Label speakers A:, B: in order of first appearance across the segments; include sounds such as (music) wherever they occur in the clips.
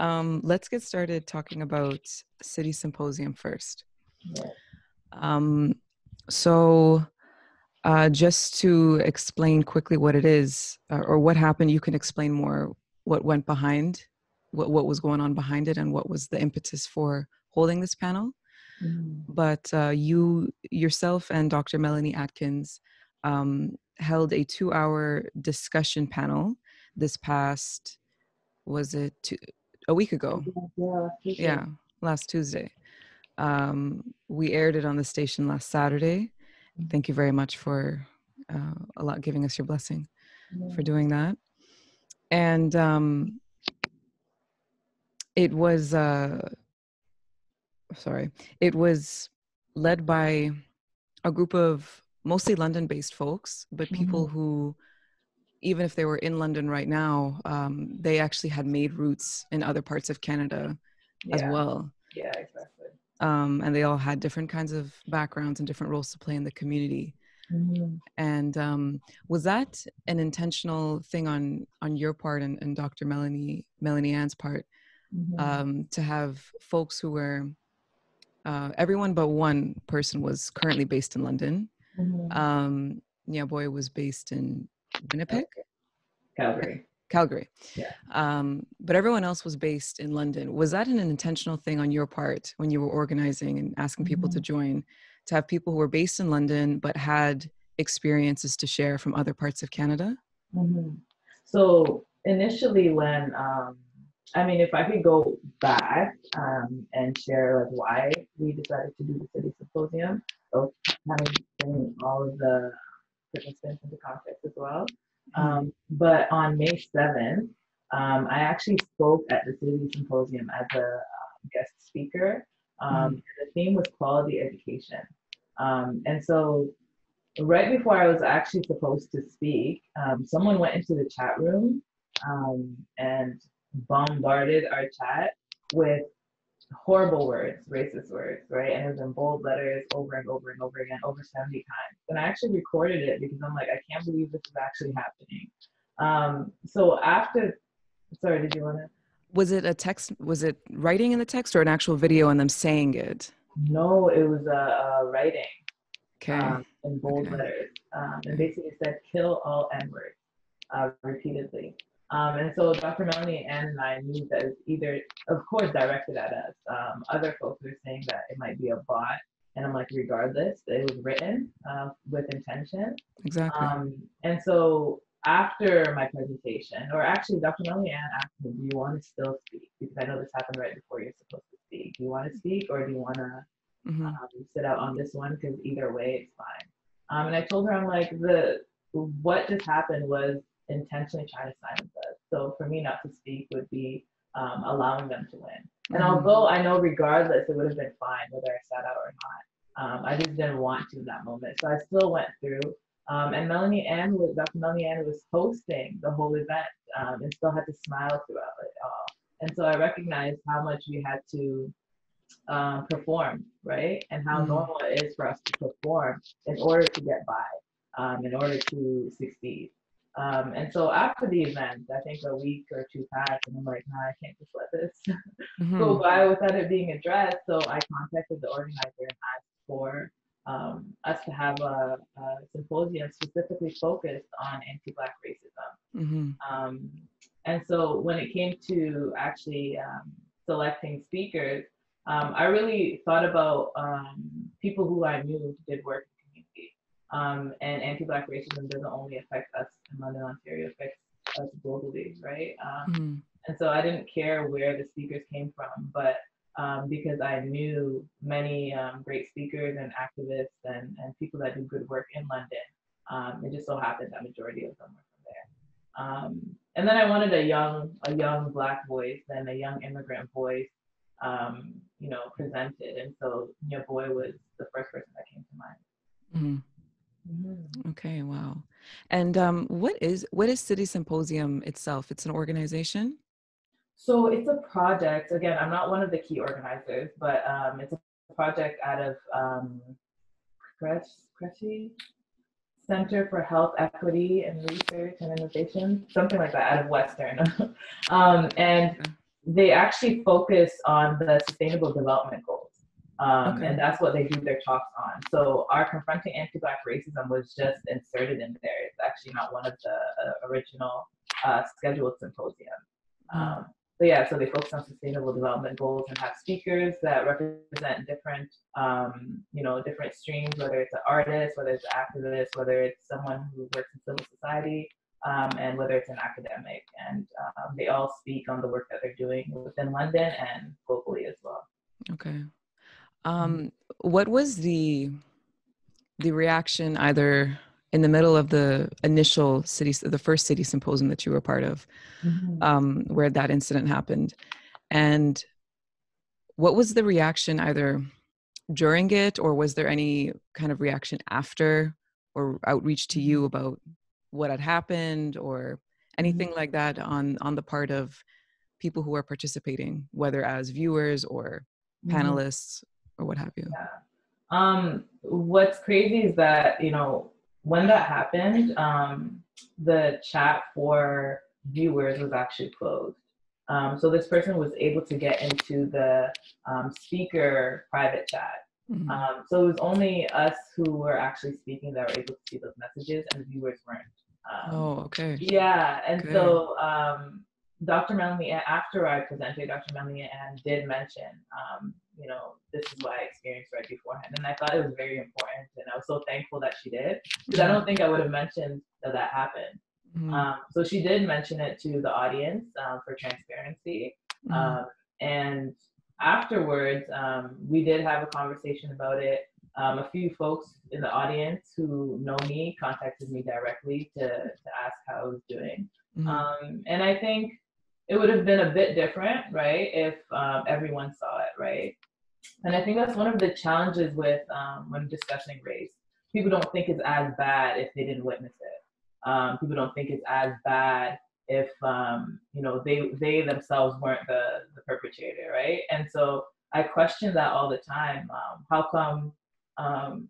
A: Um, let's get started talking about City Symposium first. Um, so, uh, just to explain quickly what it is uh, or what happened, you can explain more what went behind, what, what was going on behind it, and what was the impetus for holding this panel. Mm-hmm. But uh, you yourself and Dr. Melanie Atkins um, held a two hour discussion panel this past, was it two, a week ago?
B: Yeah,
A: last Tuesday. Um, we aired it on the station last Saturday. Mm-hmm. Thank you very much for uh, a lot giving us your blessing yeah. for doing that. And um, it was uh, sorry, it was led by a group of mostly London based folks, but people mm-hmm. who, even if they were in London right now, um, they actually had made roots in other parts of Canada yeah. as well.
B: Yeah, exactly.
A: Um, and they all had different kinds of backgrounds and different roles to play in the community. Mm-hmm. And um, was that an intentional thing on on your part and, and Dr. Melanie Melanie Ann's part mm-hmm. um, to have folks who were uh, everyone but one person was currently based in London. Mm-hmm. Um, Boy was based in Winnipeg,
B: Calgary.
A: Calgary.
B: Yeah.
A: Um, but everyone else was based in London. Was that an intentional thing on your part when you were organizing and asking people mm-hmm. to join, to have people who were based in London but had experiences to share from other parts of Canada?
B: Mm-hmm. So initially, when um, I mean, if I could go back um, and share like why we decided to do the city symposium, of bring all of the participants into context as well. Mm-hmm. Um, but on May 7th, um, I actually spoke at the city symposium as a um, guest speaker. Um, mm. The theme was quality education. Um, and so right before I was actually supposed to speak, um, someone went into the chat room and bombarded our chat with horrible words, racist words, right? And it was in bold letters over and over and over again, over 70 times. And I actually recorded it because I'm like, I can't believe this is actually happening. Um, so after, sorry, did you want to?
A: Was it a text? Was it writing in the text or an actual video and them saying it?
B: No, it was a, a writing.
A: Okay.
B: Um, in bold okay. letters. Um, and basically it said, kill all N words uh, repeatedly. Um, and so Dr. Melanie and I knew that it's either, of course, directed at us. Um, other folks were saying that it might be a bot. And I'm like, regardless, it was written uh, with intention.
A: Exactly. Um,
B: and so after my presentation, or actually, Dr. Melanie Ann asked me, do you want to still speak? Because I know this happened right before you're supposed to speak. Do you want to speak or do you want to mm-hmm. um, sit out on this one? Because either way, it's fine. Um, and I told her, I'm like, the what just happened was intentionally trying to silence us. So for me not to speak would be um, allowing them to win. And mm-hmm. although I know regardless it would have been fine whether I sat out or not, um, I just didn't want to in that moment. So I still went through. Um, and Melanie Ann was Dr. Melanie Ann was hosting the whole event um, and still had to smile throughout it all. And so I recognized how much we had to um, perform, right? And how mm-hmm. normal it is for us to perform in order to get by, um, in order to succeed. Um, and so after the event, I think a week or two passed, and I'm like, nah, I can't just let this (laughs) mm-hmm. go by without it being addressed. So I contacted the organizer and asked for um, us to have a, a, symposium specifically focused on anti-Black racism. Mm-hmm. Um, and so when it came to actually um, selecting speakers, um, I really thought about um, people who I knew did work um, and anti-black racism doesn't only affect us in London, Ontario, it affects us globally, right? Um, mm-hmm. And so I didn't care where the speakers came from, but um, because I knew many um, great speakers and activists and, and people that do good work in London, um, it just so happened that majority of them were from there. Um, and then I wanted a young, a young black voice and a young immigrant voice, you know, presented. And so Nya Boy was the first person that came to mind.
A: Mm-hmm. Mm-hmm. Okay, wow. And um, what is what is City Symposium itself? It's an organization.
B: So it's a project. Again, I'm not one of the key organizers, but um, it's a project out of um, CRHESI Center for Health Equity and Research and Innovation, something like that, out of Western. (laughs) um, and they actually focus on the sustainable development goals. Um, okay. And that's what they do their talks on. So our confronting anti-black racism was just inserted in there. It's actually not one of the uh, original uh, scheduled symposium. Mm-hmm. Um, but yeah, so they focus on sustainable development goals and have speakers that represent different, um, you know, different streams, whether it's an artist, whether it's an activist, whether it's someone who works in civil society, um, and whether it's an academic. And um, they all speak on the work that they're doing within London and globally as well.
A: Okay. Um, what was the the reaction either in the middle of the initial city, the first city symposium that you were part of, mm-hmm. um, where that incident happened, and what was the reaction either during it, or was there any kind of reaction after, or outreach to you mm-hmm. about what had happened, or anything mm-hmm. like that on on the part of people who are participating, whether as viewers or mm-hmm. panelists or what have you?
B: Yeah. Um, what's crazy is that you know when that happened, um, the chat for viewers was actually closed. Um, so this person was able to get into the um, speaker private chat. Mm-hmm. Um, so it was only us who were actually speaking that were able to see those messages, and the viewers weren't.
A: Um, oh, okay.
B: Yeah, and okay. so um, Dr. Melanie, after I presented, Dr. Melanie Ann did mention, um, you know, this is what I experienced right beforehand. And I thought it was very important. And I was so thankful that she did, because I don't think I would have mentioned that that happened. Mm-hmm. Um, so she did mention it to the audience um, for transparency. Mm-hmm. Um, and afterwards, um, we did have a conversation about it. Um, a few folks in the audience who know me contacted me directly to, to ask how I was doing. Mm-hmm. Um, and I think it would have been a bit different, right, if um, everyone saw it, right? And I think that's one of the challenges with um, when discussing race. People don't think it's as bad if they didn't witness it. Um, people don't think it's as bad if um, you know they they themselves weren't the the perpetrator, right? And so I question that all the time. Um, how come um,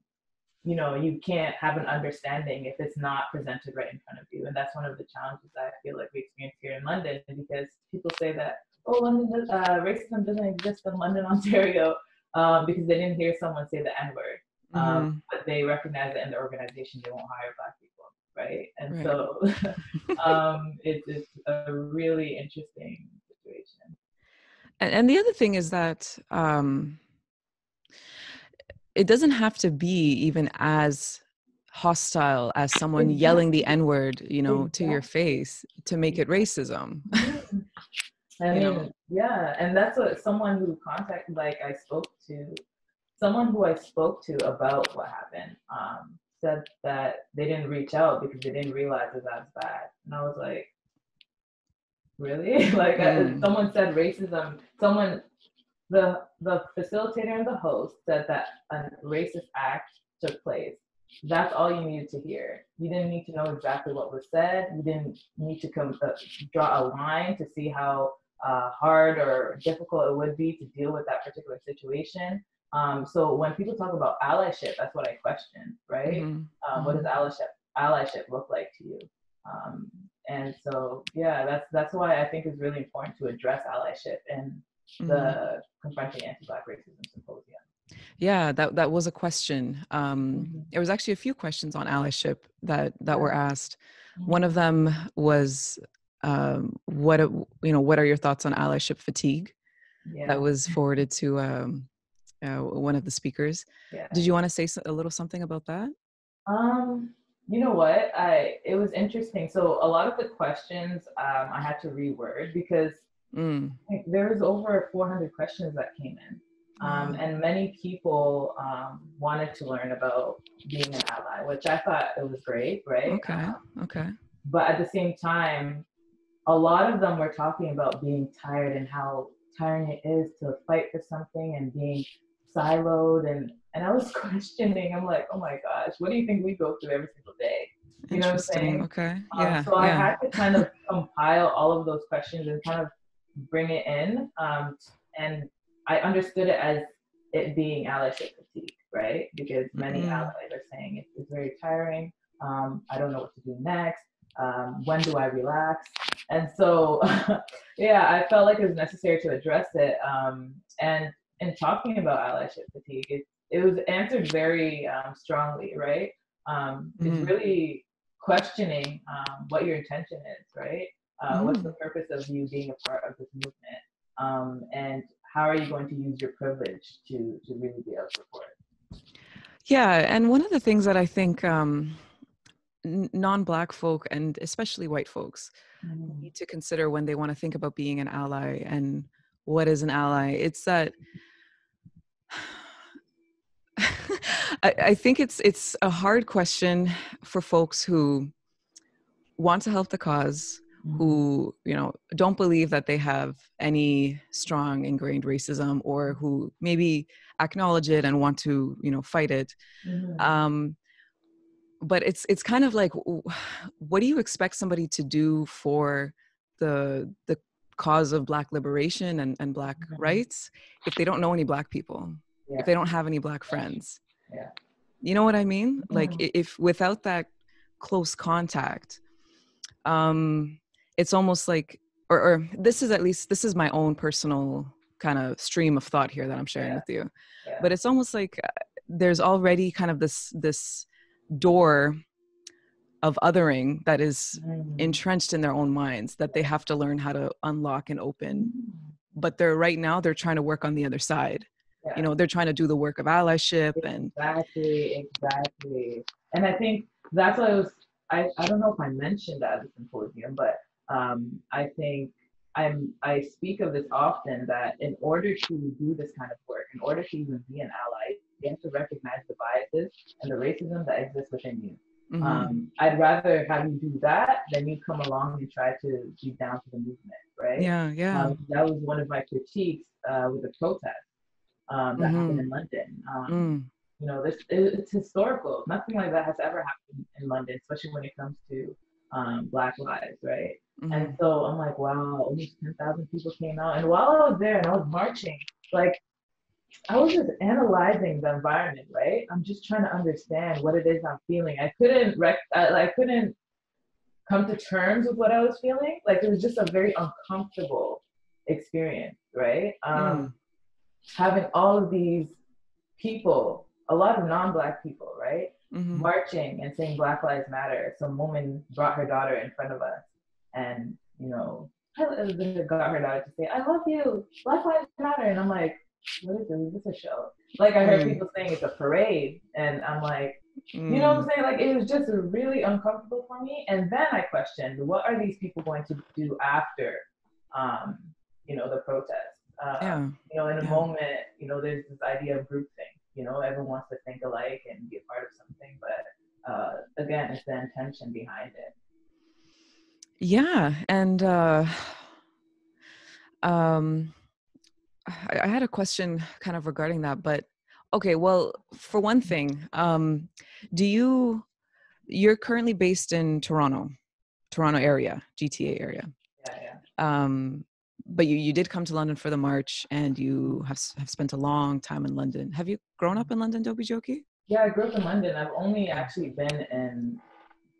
B: you know you can't have an understanding if it's not presented right in front of you and that's one of the challenges that i feel like we experience here in london because people say that oh london uh, racism doesn't exist in london (laughs) ontario um, because they didn't hear someone say the n-word um, mm-hmm. but they recognize that in the organization they won't hire black people right and right. so (laughs) um, it's, it's a really interesting situation
A: and, and the other thing is that um, it doesn't have to be even as hostile as someone exactly. yelling the n word you know exactly. to your face to make it racism (laughs)
B: I mean, know? yeah, and that's what someone who contacted, like I spoke to, someone who I spoke to about what happened, um, said that they didn't reach out because they didn't realize it was bad, and I was like, really? (laughs) like mm. I, someone said racism. Someone the, the facilitator and the host said that a racist act took place. That's all you needed to hear. You didn't need to know exactly what was said. You didn't need to come, uh, draw a line to see how uh, hard or difficult it would be to deal with that particular situation. Um, so when people talk about allyship, that's what I question, right? Mm-hmm. Um, what does mm-hmm. allyship allyship look like to you? Um, and so yeah, that's that's why I think it's really important to address allyship and. The confronting anti-black racism symposium.
A: Yeah, that that was a question. Um, mm-hmm. There was actually a few questions on allyship that that were asked. Mm-hmm. One of them was, um, "What you know? What are your thoughts on allyship fatigue?" Yeah. That was (laughs) forwarded to um, uh, one of the speakers. Yeah. Did you want to say a little something about that?
B: Um, you know what? I it was interesting. So a lot of the questions um, I had to reword because Mm. There was over 400 questions that came in. Um, and many people um, wanted to learn about being an ally, which I thought it was great, right?
A: Okay. Um, okay.
B: But at the same time, a lot of them were talking about being tired and how tiring it is to fight for something and being siloed and and I was (laughs) questioning. I'm like, oh my gosh, what do you think we go through every single day?
A: You know what I'm saying? Okay. Um, yeah.
B: so
A: yeah.
B: I had to kind of compile all of those questions and kind of bring it in. Um, and I understood it as it being allyship fatigue, right? Because many mm-hmm. allies are saying it's, it's very tiring. Um, I don't know what to do next. Um, when do I relax? And so, (laughs) yeah, I felt like it was necessary to address it. Um, and in talking about allyship fatigue, it, it was answered very um, strongly, right? Um, mm-hmm. It's really questioning um, what your intention is, right? Uh, mm-hmm. What's the purpose of you being a part of this movement? Um, and how are you going to use your privilege to, to really be able to support it?
A: Yeah, and one of the things that I think um, non-black folk and especially white folks mm-hmm. need to consider when they want to think about being an ally and what is an ally, it's that (sighs) I, I think it's it's a hard question for folks who want to help the cause who mm-hmm. you know don't believe that they have any strong ingrained racism or who maybe acknowledge it and want to you know fight it mm-hmm. um but it's it's kind of like what do you expect somebody to do for the the cause of black liberation and, and black mm-hmm. rights if they don't know any black people yeah. if they don't have any black friends
B: yeah
A: you know what i mean mm-hmm. like if without that close contact um it's almost like or, or this is at least this is my own personal kind of stream of thought here that i'm sharing yeah. with you yeah. but it's almost like uh, there's already kind of this this door of othering that is mm. entrenched in their own minds that they have to learn how to unlock and open mm. but they're right now they're trying to work on the other side yeah. you know they're trying to do the work of allyship and
B: exactly exactly and i think that's what i was i, I don't know if i mentioned that at the symposium but um, i think i'm i speak of this often that in order to do this kind of work in order to even be an ally you have to recognize the biases and the racism that exists within you Mm-hmm. Um, I'd rather have you do that than you come along and try to be down to the movement, right?
A: Yeah, yeah.
B: Um, that was one of my critiques uh, with the protest um, that mm-hmm. happened in London. Um, mm. You know, this it's historical. Nothing like that has ever happened in London, especially when it comes to um, Black lives, right? Mm-hmm. And so I'm like, wow, almost 10,000 people came out. And while I was there and I was marching, like I was just analyzing the environment, right? I'm just trying to understand what it is I'm feeling. I couldn't rec- I, I couldn't come to terms with what I was feeling. Like it was just a very uncomfortable experience, right? Um, mm having all of these people, a lot of non-black people, right, mm-hmm. marching and saying Black Lives Matter. Some woman brought her daughter in front of us, and you know, got her out to say, "I love you, Black Lives Matter," and I'm like, "What is this? Is this a show?" Like I heard mm. people saying it's a parade, and I'm like, mm. you know what I'm mm. saying? Like it was just really uncomfortable for me. And then I questioned, what are these people going to do after, um, you know, the protest? Uh, yeah. You know, in a yeah. moment, you know, there's this idea of groupthink. You know, everyone wants to think alike and be a part of something, but uh, again, it's the intention behind it.
A: Yeah, and uh, um, I, I had a question kind of regarding that, but okay. Well, for one thing, um, do you? You're currently based in Toronto, Toronto area, GTA area.
B: Yeah, yeah.
A: Um, but you you did come to London for the march, and you have have spent a long time in London. Have you grown up in London, Dobijoki?
B: Yeah, I grew up in London. I've only actually been in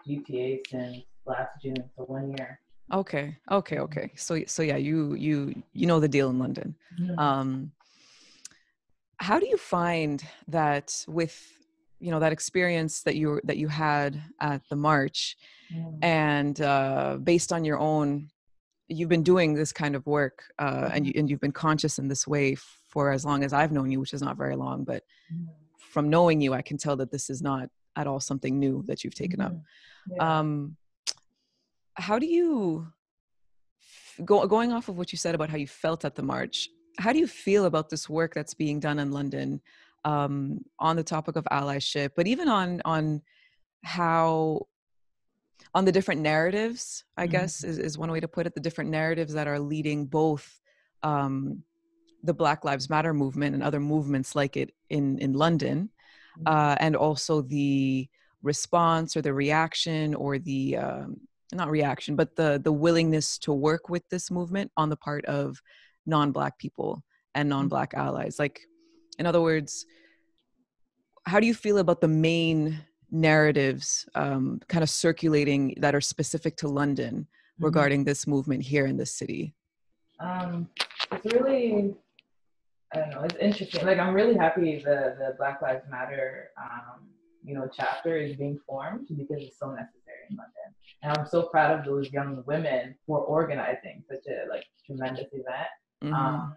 B: GTA since last June, so one year.
A: Okay, okay, mm-hmm. okay. So so yeah, you you you know the deal in London. Mm-hmm. Um, how do you find that with you know that experience that you that you had at the march, mm-hmm. and uh, based on your own you've been doing this kind of work uh, and, you, and you've been conscious in this way for as long as I've known you, which is not very long, but mm-hmm. from knowing you, I can tell that this is not at all something new that you've taken up. Mm-hmm. Yeah. Um, how do you, go, going off of what you said about how you felt at the march, how do you feel about this work that's being done in London um, on the topic of allyship, but even on on how on the different narratives i mm-hmm. guess is, is one way to put it the different narratives that are leading both um, the black lives matter movement and other movements like it in in london mm-hmm. uh, and also the response or the reaction or the um, not reaction but the the willingness to work with this movement on the part of non-black people and mm-hmm. non-black allies like in other words how do you feel about the main narratives um, kind of circulating that are specific to London mm-hmm. regarding this movement here in the city?
B: Um, it's really, I don't know, it's interesting. Like, I'm really happy the, the Black Lives Matter, um, you know, chapter is being formed because it's so necessary in London. And I'm so proud of those young women for organizing such a like tremendous event. Mm-hmm. Um,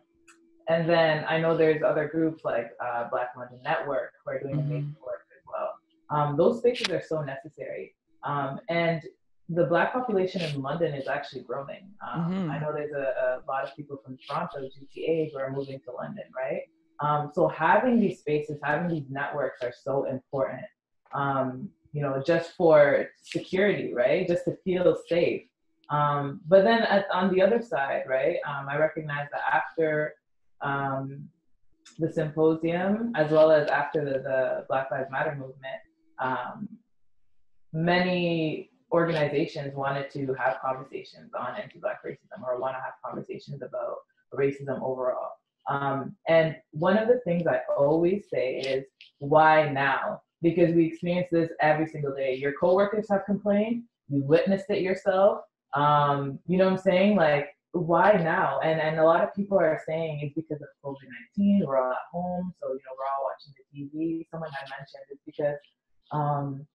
B: and then I know there's other groups like uh, Black London Network who are doing mm-hmm. amazing work as well. Um, those spaces are so necessary. Um, and the Black population in London is actually growing. Um, mm-hmm. I know there's a, a, lot of people from Toronto, GTA, who are moving to London, right? Um, so having these spaces, having these networks are so important. Um, you know, just for security, right? Just to feel safe. Um, but then at, on the other side, right, um, I recognize that after um, the symposium, as well as after the, the Black Lives Matter movement, um, many organizations wanted to have conversations on anti-Black racism or want to have conversations about racism overall. Um, and one of the things I always say is, why now? Because we experience this every single day. Your coworkers have complained, you witnessed it yourself. Um, you know what I'm saying? Like, why now? And and a lot of people are saying it's because of COVID nineteen. We're all at home, so you know we're all watching the TV. Someone had mentioned it's because um,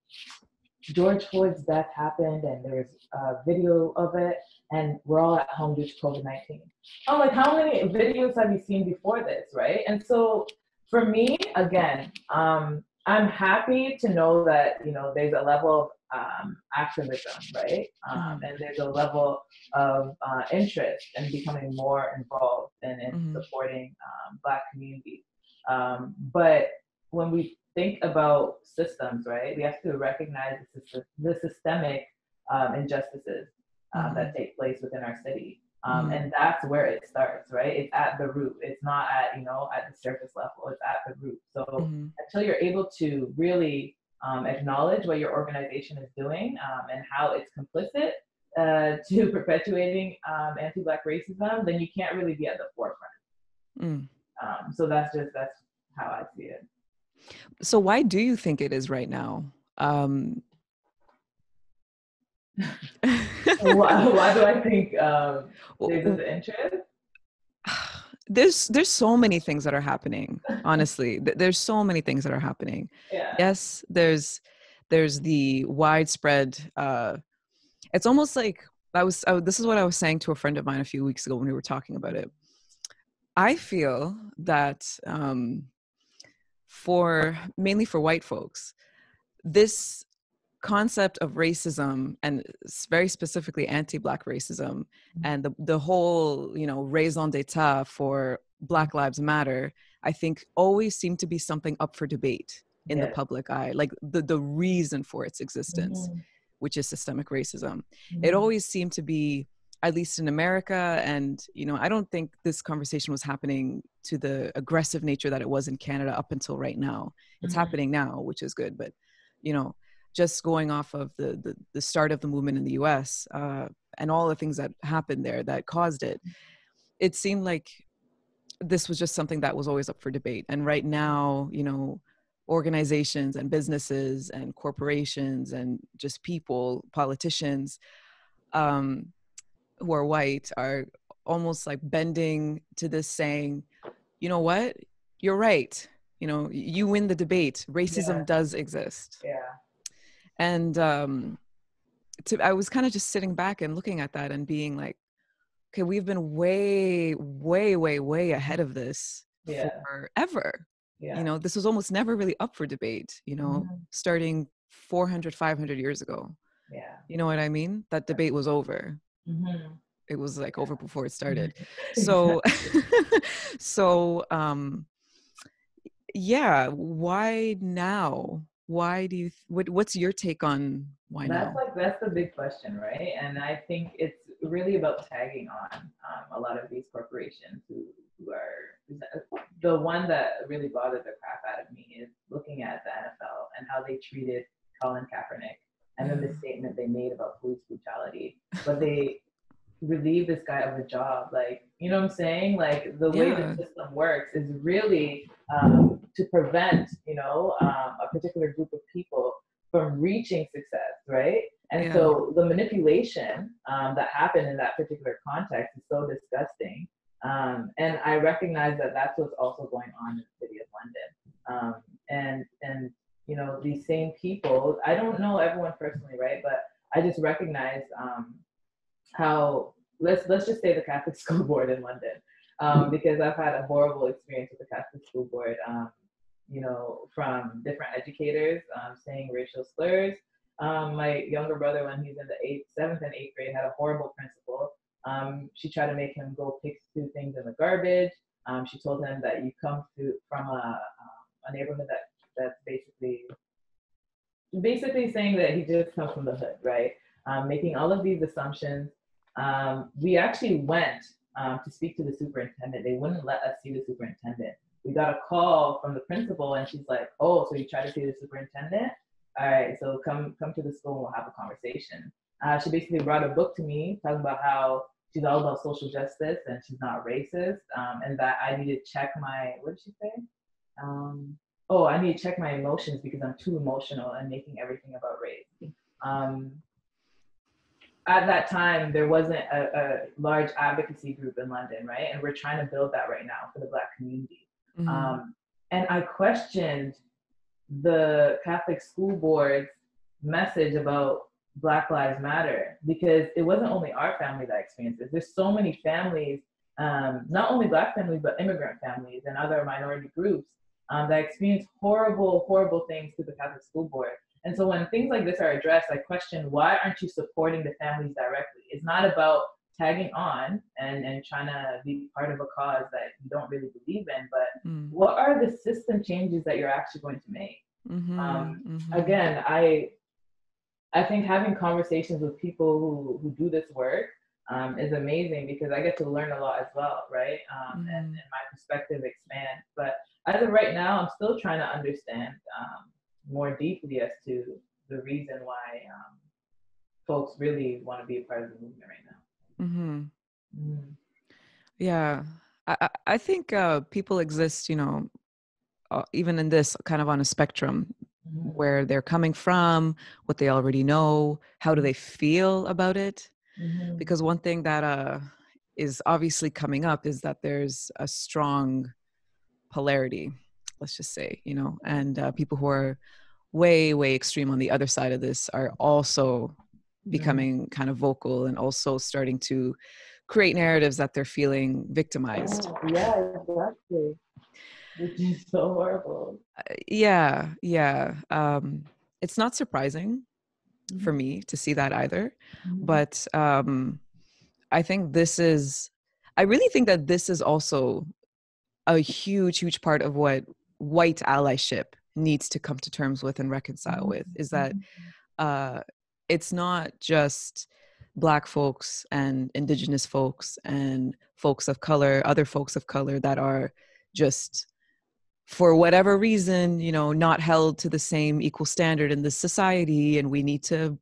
B: George Floyd's death happened, and there's a video of it, and we're all at home due to COVID nineteen. I'm like, how many videos have you seen before this, right? And so for me, again, um, I'm happy to know that you know there's a level of um, activism, right? Um, mm-hmm. and there's a level of uh, interest in becoming more involved and in mm-hmm. supporting um, Black communities. Um, but when we think about systems, right, we have to recognize the, the systemic um, injustices uh, mm-hmm. that take place within our city. Um, mm-hmm. and that's where it starts, right? It's at the root. It's not at, you know, at the surface level. It's at the root. So mm-hmm. until you're able to really um, acknowledge what your organization is doing um, and how it's complicit uh, (laughs) to perpetuating um, anti-black racism, then you can't really be at the forefront. Mm. Um, so that's just that's how I see it.
A: So why do you think it is right now? Um,
B: why, (laughs) why, do I think um, there's an interest? (sighs)
A: there's there's so many things that are happening honestly (laughs) there's so many things that are happening
B: yeah.
A: yes there's there's the widespread uh it's almost like i was I, this is what i was saying to a friend of mine a few weeks ago when we were talking about it i feel that um for mainly for white folks this concept of racism and very specifically anti-black racism mm-hmm. and the, the whole you know raison d'etat for black lives matter i think always seemed to be something up for debate in yeah. the public eye like the, the reason for its existence mm-hmm. which is systemic racism mm-hmm. it always seemed to be at least in america and you know i don't think this conversation was happening to the aggressive nature that it was in canada up until right now it's mm-hmm. happening now which is good but you know just going off of the, the, the start of the movement in the US uh, and all the things that happened there that caused it, it seemed like this was just something that was always up for debate. And right now, you know, organizations and businesses and corporations and just people, politicians um, who are white are almost like bending to this saying, you know what, you're right. You know, you win the debate. Racism yeah. does exist.
B: Yeah
A: and um to, i was kind of just sitting back and looking at that and being like okay we've been way way way way ahead of this
B: yeah.
A: forever yeah. you know this was almost never really up for debate you know mm-hmm. starting 400 500 years ago.
B: Yeah.
A: You know what i mean? That debate was over.
B: Mm-hmm.
A: it was like over before it started. (laughs) So (laughs) so um yeah why now why do you what, what's your take on why
B: that's
A: now?
B: like that's the big question right and i think it's really about tagging on um, a lot of these corporations who, who are the one that really bothered the crap out of me is looking at the nfl and how they treated colin kaepernick and then the mm. statement they made about police brutality but they relieve this guy of a job like you know what i'm saying like the way the system works is really um, to prevent, you know, um, a particular group of people from reaching success, right? And yeah. so the manipulation um, that happened in that particular context is so disgusting. Um, and I recognize that that's what's also going on in the city of London. Um, and and you know these same people, I don't know everyone personally, right? But I just recognize um, how let's let's just say the Catholic (laughs) School Board in London, um, because I've had a horrible experience with the Catholic School Board. Um, you know, from different educators saying racial slurs um, my younger brother, when he's in the eighth, seventh, and eighth grade, had a horrible principal. Um, she tried to make him go pick two things in the garbage. Um, she told him that you come to, from a, um, a neighborhood that that's basically basically saying that he just comes from the hood, right? Um, making all of these assumptions. Um, we actually went to speak to the superintendent. They wouldn't let us see the superintendent. We got a call from the principal, and she's like, "Oh, so you tried to see the superintendent?" all right, so come come to the school and we'll have a conversation. Uh, she basically brought a book to me talking about how she's all about social justice and she's not racist, um, and that I need to check my what did she say? Um, oh, I need to check my emotions because I'm too emotional and making everything about race. Um, at that time, there wasn't a, a, large advocacy group in London, right? And we're trying to build that right now for the Black community. Mm-hmm. Um, and I questioned the Catholic School Board's message about Black Lives Matter because it wasn't only our family that experienced this. There's so many families, um, not only Black families, but immigrant families and other minority groups um, that experience horrible, horrible things through the Catholic School Board. And so when things like this are addressed, I question why aren't you supporting the families directly? It's not about tagging on and, and trying to be part of a cause that you don't really believe in, but mm. what are the system changes that you're actually going to make? Mm-hmm, um, mm-hmm. Again, I I think having conversations with people who, who do this work um, is amazing because I get to learn a lot as well, right? Um, mm-hmm. and, and, my perspective expands. But as of right now, I'm still trying to understand um, more deeply as to the reason why um, folks really want to be a part of the movement right now.
A: Mm-hmm. Mm. Yeah, I, I think uh, people exist, you know, uh, even in this kind of on a spectrum mm-hmm. where they're coming from, what they already know, how do they feel about it? Mm-hmm. Because one thing that uh, is obviously coming up is that there's a strong polarity, let's just say, you know, and uh, people who are way, way extreme on the other side of this are also becoming mm. kind of vocal and also starting to create narratives that they're feeling victimized.
B: Yeah, exactly. Which is so horrible.
A: Uh, yeah, yeah. Um, it's not surprising mm-hmm. for me to see that either, mm-hmm. but um, I think this is. I really think that this is also a huge, huge part of what white allyship needs to come to terms with and reconcile mm-hmm. with is that mm-hmm. uh, it's not just black folks and indigenous folks and folks of color other folks of color that are just for whatever reason you know not held to the same equal standard in this society and we need to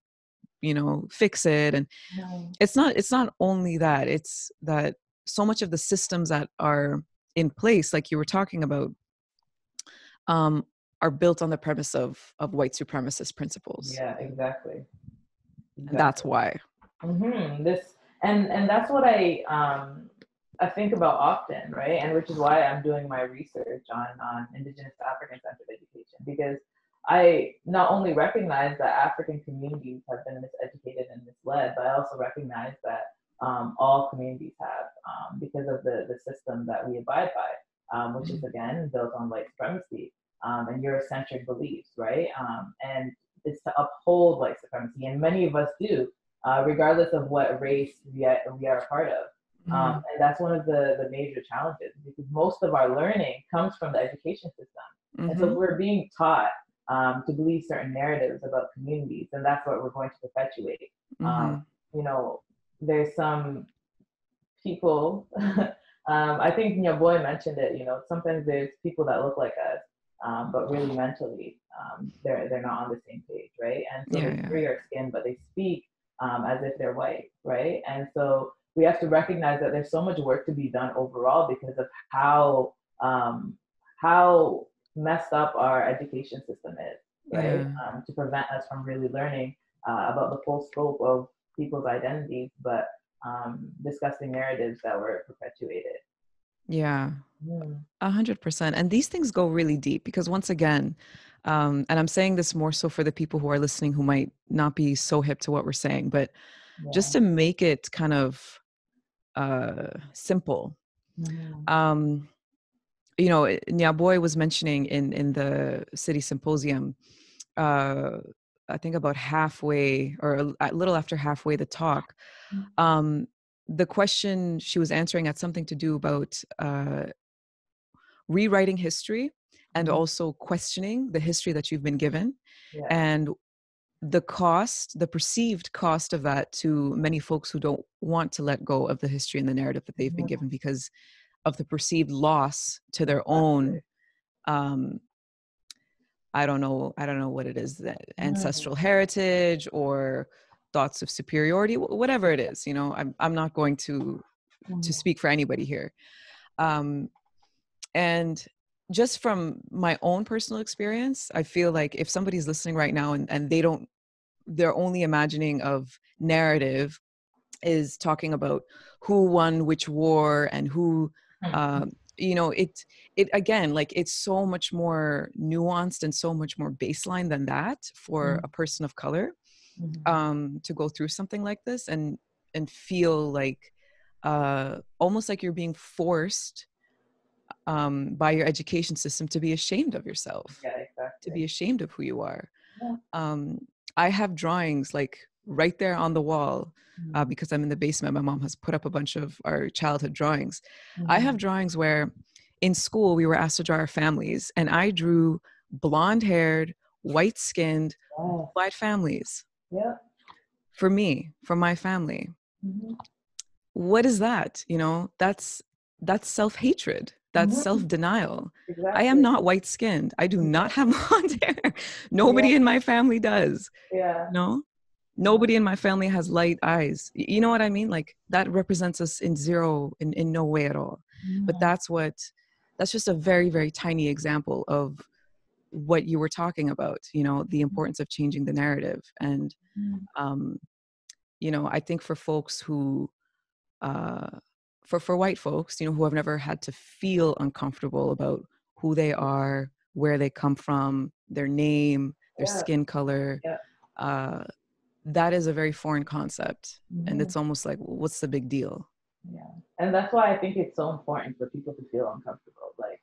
A: you know fix it and no. it's not it's not only that it's that so much of the systems that are in place like you were talking about um are built on the premise of of white supremacist principles
B: yeah exactly
A: Exactly. That's why.
B: Mm-hmm. This and and that's what I um I think about often, right? And which is why I'm doing my research on on Indigenous African centered education because I not only recognize that African communities have been miseducated and misled, but I also recognize that um, all communities have um, because of the, the system that we abide by, um, which is mm-hmm. again built on white supremacy um, and Eurocentric beliefs, right? Um, and it's to uphold white supremacy, and many of us do, uh, regardless of what race we are, we are a part of. Mm-hmm. Um, and that's one of the, the major challenges because most of our learning comes from the education system. Mm-hmm. And so mm-hmm. we're being taught um, to believe certain narratives about communities, and that's what we're going to perpetuate. Um, mm-hmm. Um, you know, there's some people, (laughs) um, I think your boy mentioned it, you know, sometimes there's people that look like us, um, but really mentally um, they're they're not on the same page, right? And so yeah, they yeah. skin, but they speak um, as if they're white, right? And so we have to recognize that there's so much work to be done overall because of how um, how messed up our education system is, right? Yeah. Um, to prevent us from really learning uh, about the full scope of people's identities, but um, discussing narratives that were perpetuated.
A: Yeah, a hundred percent. And these things go really deep because once again, um, and I'm saying this more so for the people who are listening who might not be so hip to what we're saying, but yeah. just to make it kind of uh, simple. Mm-hmm. Um, you know, Nyaboy was mentioning in in the city symposium, uh, I think about halfway or a little after halfway the talk, mm-hmm. um, the question she was answering had something to do about uh, rewriting history and mm-hmm. also questioning the history that you've been given yeah. and the cost the perceived cost of that to many folks who don't want to let go of the history and the narrative that they've been given because of the perceived loss to their own um i don't know i don't know what it is that ancestral heritage or thoughts of superiority whatever it is you know i'm i'm not going to to mm-hmm. speak for anybody here. Um and just from my own personal experience i feel like if somebody's listening right now and, and they don't their only imagining of narrative is talking about who won which war and who um, you know it it again like it's so much more nuanced and so much more baseline than that for mm-hmm. a person of color mm-hmm. um, to go through something like this and and feel like uh, almost like you're being forced um, by your education system to be ashamed of yourself
B: yeah, exactly.
A: to be ashamed of who you are yeah. um, i have drawings like right there on the wall uh, mm-hmm. because i'm in the basement my mom has put up a bunch of our childhood drawings mm-hmm. i have mm-hmm. drawings where in school we were asked to draw our families and i drew blonde haired white skinned white families
B: yeah
A: for me for my family mm-hmm. what is that you know that's that's self-hatred that's mm-hmm. self-denial exactly. i am not white skinned i do not have (laughs) blonde hair nobody yeah. in my family does
B: yeah
A: no nobody in my family has light eyes you know what i mean like that represents us in zero in, in no way at all mm-hmm. but that's what that's just a very very tiny example of what you were talking about you know the mm-hmm. importance of changing the narrative and mm-hmm. um you know i think for folks who uh for for white folks you know who have never had to feel uncomfortable about who they are where they come from their name their yeah. skin color
B: yeah.
A: uh that is a very foreign concept mm-hmm. and it's almost like what's the big deal
B: yeah and that's why i think it's so important for people to feel uncomfortable like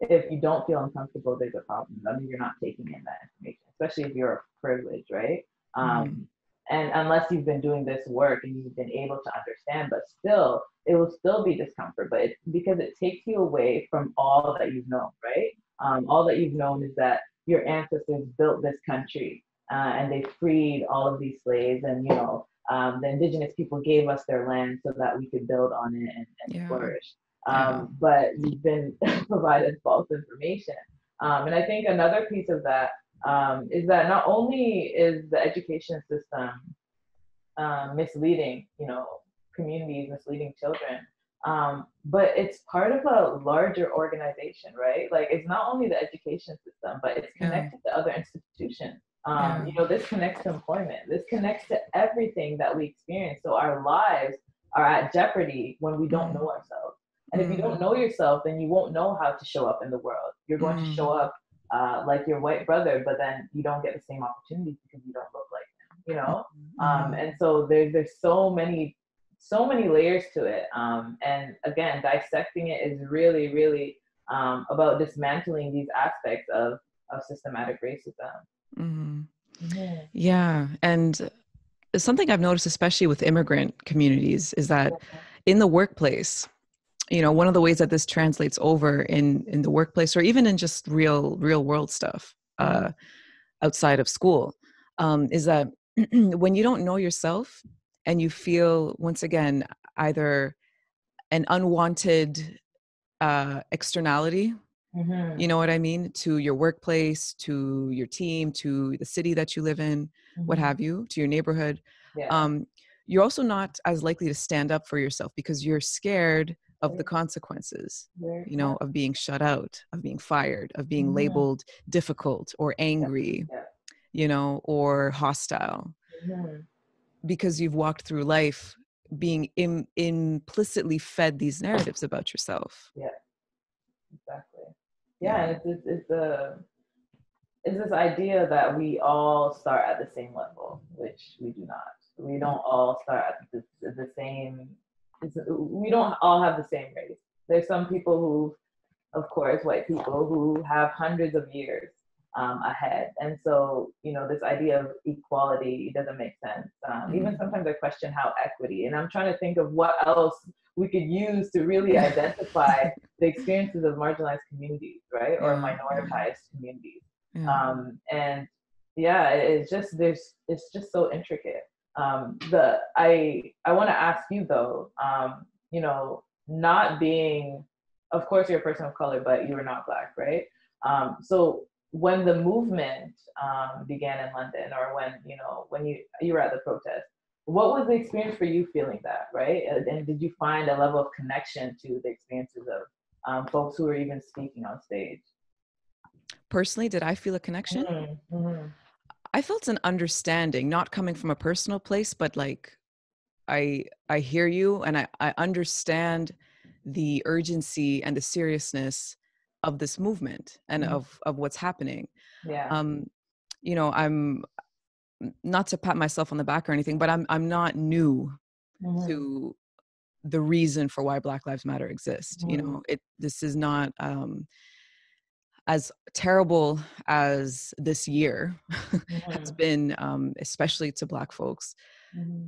B: if you don't feel uncomfortable there's a problem i mean you're not taking in that information especially if you're privileged right um, mm-hmm. and unless you've been doing this work and you've been able to understand but still it will still be discomfort but it's because it takes you away from all that you've known right um, all that you've known is that your ancestors built this country uh, and they freed all of these slaves and you know um, the indigenous people gave us their land so that we could build on it and, and yeah. flourish um, yeah. but we've been (laughs) provided false information um, and i think another piece of that um, is that not only is the education system um, misleading you know communities misleading children um, but it's part of a larger organization, right? Like it's not only the education system, but it's connected yeah. to other institutions. Um. You know, this connects to employment. This connects to everything that we experience. So our lives are at jeopardy when we don't mm. know ourselves. And if you don't mm. know yourself, then you won't know how to show up in the world. You're going to show up uh, like your white brother, but then you don't get the same opportunities because you don't look like him. You know, um, and so there's there's so many so many layers to it. Um, and again, dissecting it is really really um, about dismantling these aspects of of systematic racism.
A: Mm-hmm. Yeah. And something I've noticed, especially with immigrant communities, is that in the workplace, you know, one of the ways that this translates over in in the workplace or even in just real real world stuff uh, outside of school um, is that (clears throat) when you don't know yourself and you feel once again either an unwanted uh, externality Mm-hmm. You know what I mean? To your workplace, to your team, to the city that you live in, mm-hmm. what have you, to your neighborhood. Yeah. Um, you're also not as likely to stand up for yourself because you're scared of the consequences, you know, of being shut out, of being fired, of being mm-hmm. labeled difficult or angry. Yeah. You know, or hostile. Mm-hmm. Because you've walked through life being Im- implicitly fed these narratives about yourself.
B: Yeah, exactly. Yeah, it's, it's, it's a it's this idea that we all start at the same level, which we do not. We don't all start at the, the same. we don't all have the same race. There's some people who, of course, white people who have hundreds of years um, ahead. And so, you know, this idea of equality doesn't make sense. Um, mm-hmm. Even sometimes I question how equity, and I'm trying to think of what else we could use to really (laughs) identify the experiences of marginalized communities, right, or minoritized communities. Um, and yeah, it's just there's it's just so intricate. Um, the I I want to ask you though, um, you know, not being, of course, you're a person of color, but you are not black, right? Um, so when the movement um, began in London, or when you know when you you were at the protest, what was the experience for you feeling that, right? And, and did you find a level of connection to the experiences of um, folks who are even speaking on stage?
A: Personally, did I feel a connection? Mm-hmm. mm-hmm. I felt an understanding, not coming from a personal place, but like I I hear you and I, I understand the urgency and the seriousness of this movement and mm-hmm. of of what's happening
B: yeah um
A: you know i'm not to pat myself on the back or anything but i'm i'm not new mm-hmm. to the reason for why black lives matter exists mm-hmm. you know it this is not um as terrible as this year (laughs) has mm-hmm. been um especially to black folks mm-hmm.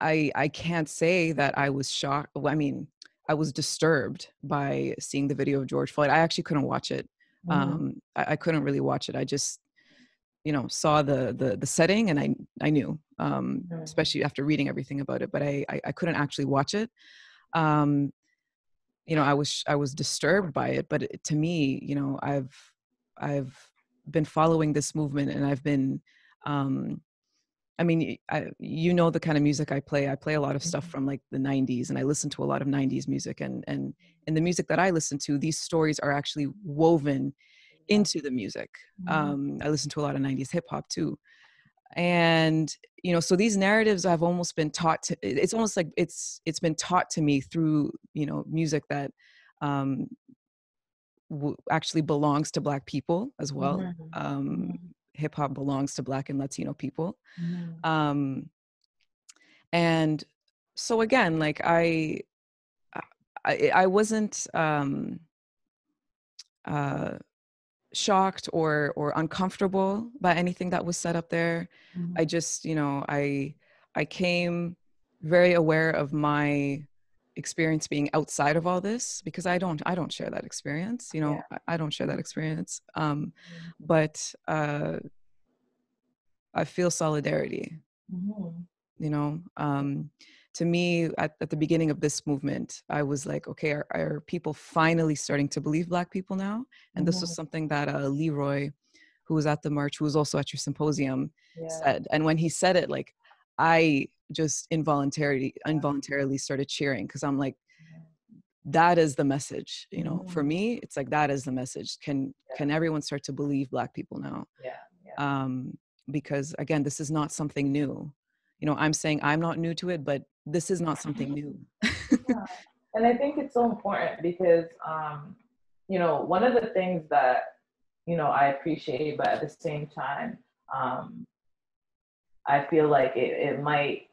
A: i i can't say that i was shocked i mean I was disturbed by seeing the video of George Floyd. I actually couldn't watch it. Mm-hmm. Um, I, I, couldn't really watch it. I just, you know, saw the the the setting and I I knew, um, mm-hmm. especially after reading everything about it. But I I, I couldn't actually watch it. Um, you know, I was I was disturbed by it. But it, to me, you know, I've I've been following this movement and I've been um, I mean, I, you know the kind of music I play. I play a lot of stuff mm-hmm. from like the '90s, and I listen to a lot of '90s music. And and in the music that I listen to, these stories are actually woven into the music. Mm-hmm. Um, I listen to a lot of '90s hip hop too, and you know, so these narratives have almost been taught to. It's almost like it's it's been taught to me through you know music that um, w- actually belongs to Black people as well. Mm-hmm. Um, mm-hmm hip hop belongs to Black and Latino people. Mm. Um, and so again, like I, I, I wasn't um, uh, shocked or or uncomfortable by anything that was set up there. Mm-hmm. I just, you know, I I came very aware of my experience being outside of all this because i don't i don't share that experience you know yeah. I, I, don't share that experience um mm-hmm. but uh i feel solidarity mm-hmm. you know um to me at, at the beginning of this movement i was like okay are, are people finally starting to believe black people now and mm-hmm. this was mm-hmm. something that uh, leroy who was at the march who was also at your symposium yeah. said and when he said it like i just involuntarily involuntarily started cheering because i'm like that is the message you know for mm. me it's like that is the message can yeah. can everyone start to believe black people now
B: yeah, yeah.
A: um because again this is not something new you know i'm saying i'm not new to it but this is not something (laughs) new
B: yeah. and i think it's so important because um you know one of the things that you know i appreciate but at the same time um i feel like it, it might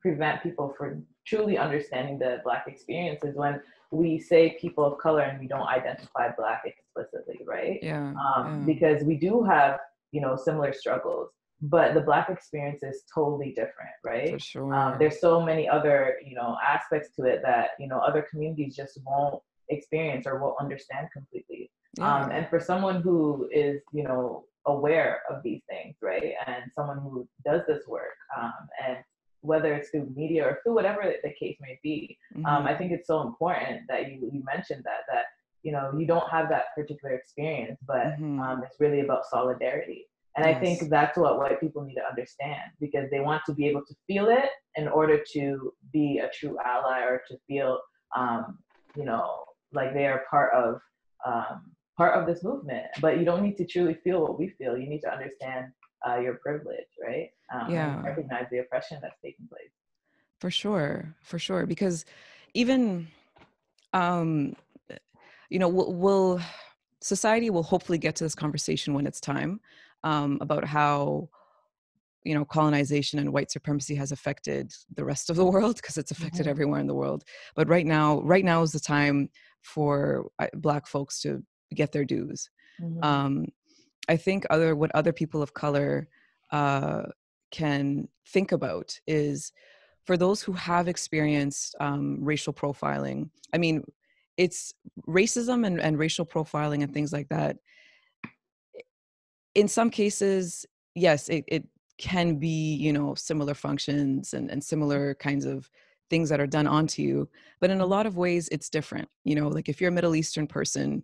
B: prevent people from truly understanding the black experience is when we say people of color and we don't identify black explicitly right
A: yeah,
B: um, yeah. because we do have you know similar struggles but the black experience is totally different right
A: For sure.
B: Um, there's so many other you know aspects to it that you know other communities just won't experience or won't understand completely yeah. um, and for someone who is you know aware of these things right and someone who does this work um, and whether it's through media or through whatever the case may be. Um, mm-hmm. Um, I think it's so important that you, you mentioned that, that, you know, you don't have that particular experience, but mm-hmm. um, it's really about solidarity. And yes. I think that's what white people need to understand because they want to be able to feel it in order to be a true ally or to feel, um, you know, like they are part of um, part of this movement. But you don't need to truly feel what we feel. You need to understand uh, your privilege, right? Um,
A: yeah.
B: recognize the oppression that's taking place.
A: For sure, for sure. Because even, um, you know, we'll, we'll society will hopefully get to this conversation when it's time um, about how you know colonization and white supremacy has affected the rest of the (laughs) world because it's affected mm-hmm. everywhere in the world but right now right now is the time for uh, black folks to get their dues mm-hmm. um, i think other what other people of color uh, can think about is for those who have experienced um, racial profiling i mean it's racism and, and racial profiling and things like that in some cases yes it, it can be you know similar functions and, and similar kinds of things that are done onto you but in a lot of ways it's different you know like if you're a middle eastern person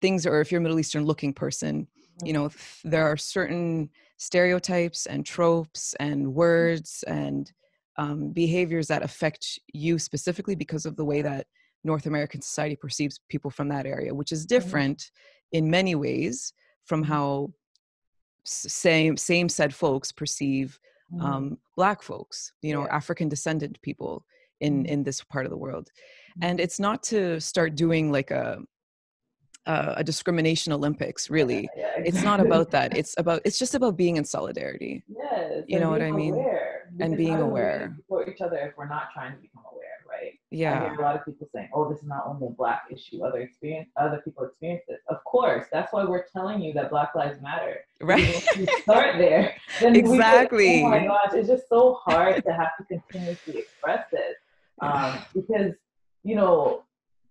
A: things or if you're a middle eastern looking person mm-hmm. you know there are certain stereotypes and tropes and mm-hmm. words and um, behaviors that affect you specifically because of the way that north american society perceives people from that area which is mm-hmm. different in many ways from how same same said folks perceive mm. um, black folks you know yeah. african descendant people in mm. in this part of the world and mm. it's not to start doing like a uh, a discrimination olympics really yeah, yeah, exactly. it's not about that it's about it's just about being in solidarity
B: yes
A: you know what i mean
B: aware,
A: and being aware
B: for each other if we're not trying to become aware right?
A: Yeah.
B: I hear a lot of people saying, "Oh, this is not only a black issue; other experience, other people experience this." Of course, that's why we're telling you that Black Lives Matter.
A: Right.
B: you start there. (laughs)
A: exactly.
B: oh my gosh, it's just so hard to have to continuously express this um, (laughs) because you know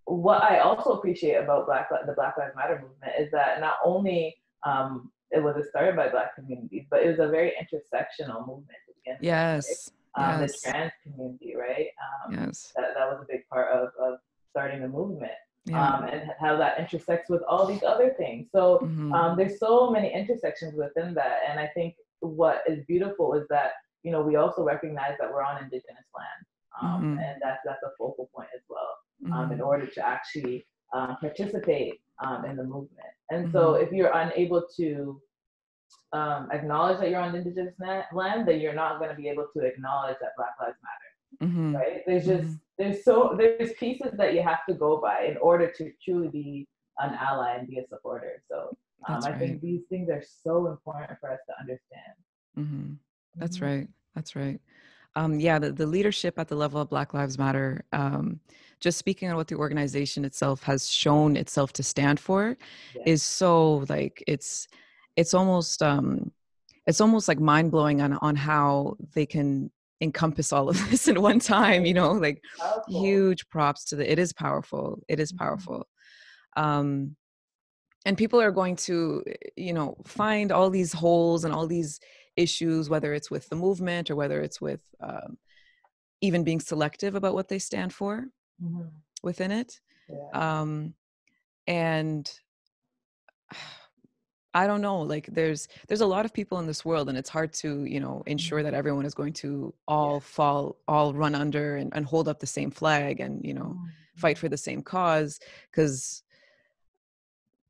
B: what I also appreciate about Black the Black Lives Matter movement is that not only um, it was started by Black communities, but it was a very intersectional movement.
A: Yes
B: um, yes. the trans community, right?
A: Um, yes.
B: That, that was a big part of, of starting the movement. Yeah. Um, and how that intersects with all these other things. So mm-hmm. um, there's so many intersections within that. And I think what is beautiful is that, you know, we also recognize that we're on indigenous land. Um, mm-hmm. And that's, that's a focal point as well um, in mm-hmm. order to actually um, participate um, in the movement. And so mm-hmm. if you're unable to um, acknowledge that you're on indigenous land, then you're not going to be able to acknowledge that Black Lives Matter. Mm-hmm. Right? There's just mm-hmm. there's so there's pieces that you have to go by in order to truly be an ally and be a supporter. So um, I right. think these things are so important for us to understand.
A: Mm-hmm. That's mm-hmm. right. That's right. Um, yeah, the, the leadership at the level of Black Lives Matter, um, just speaking on what the organization itself has shown itself to stand for, yeah. is so like it's it's almost um it's almost like mind blowing on on how they can encompass all of (laughs) this in one time you know like powerful. huge props to the it is powerful it is mm-hmm. powerful um and people are going to you know find all these holes and all these issues whether it's with the movement or whether it's with um, even being selective about what they stand for mm-hmm. within it yeah. um and (sighs) I don't know. Like there's there's a lot of people in this world, and it's hard to you know ensure that mm-hmm. everyone is going to all fall, all run under, and, and hold up the same flag, and you know fight mm-hmm. for the same cause, because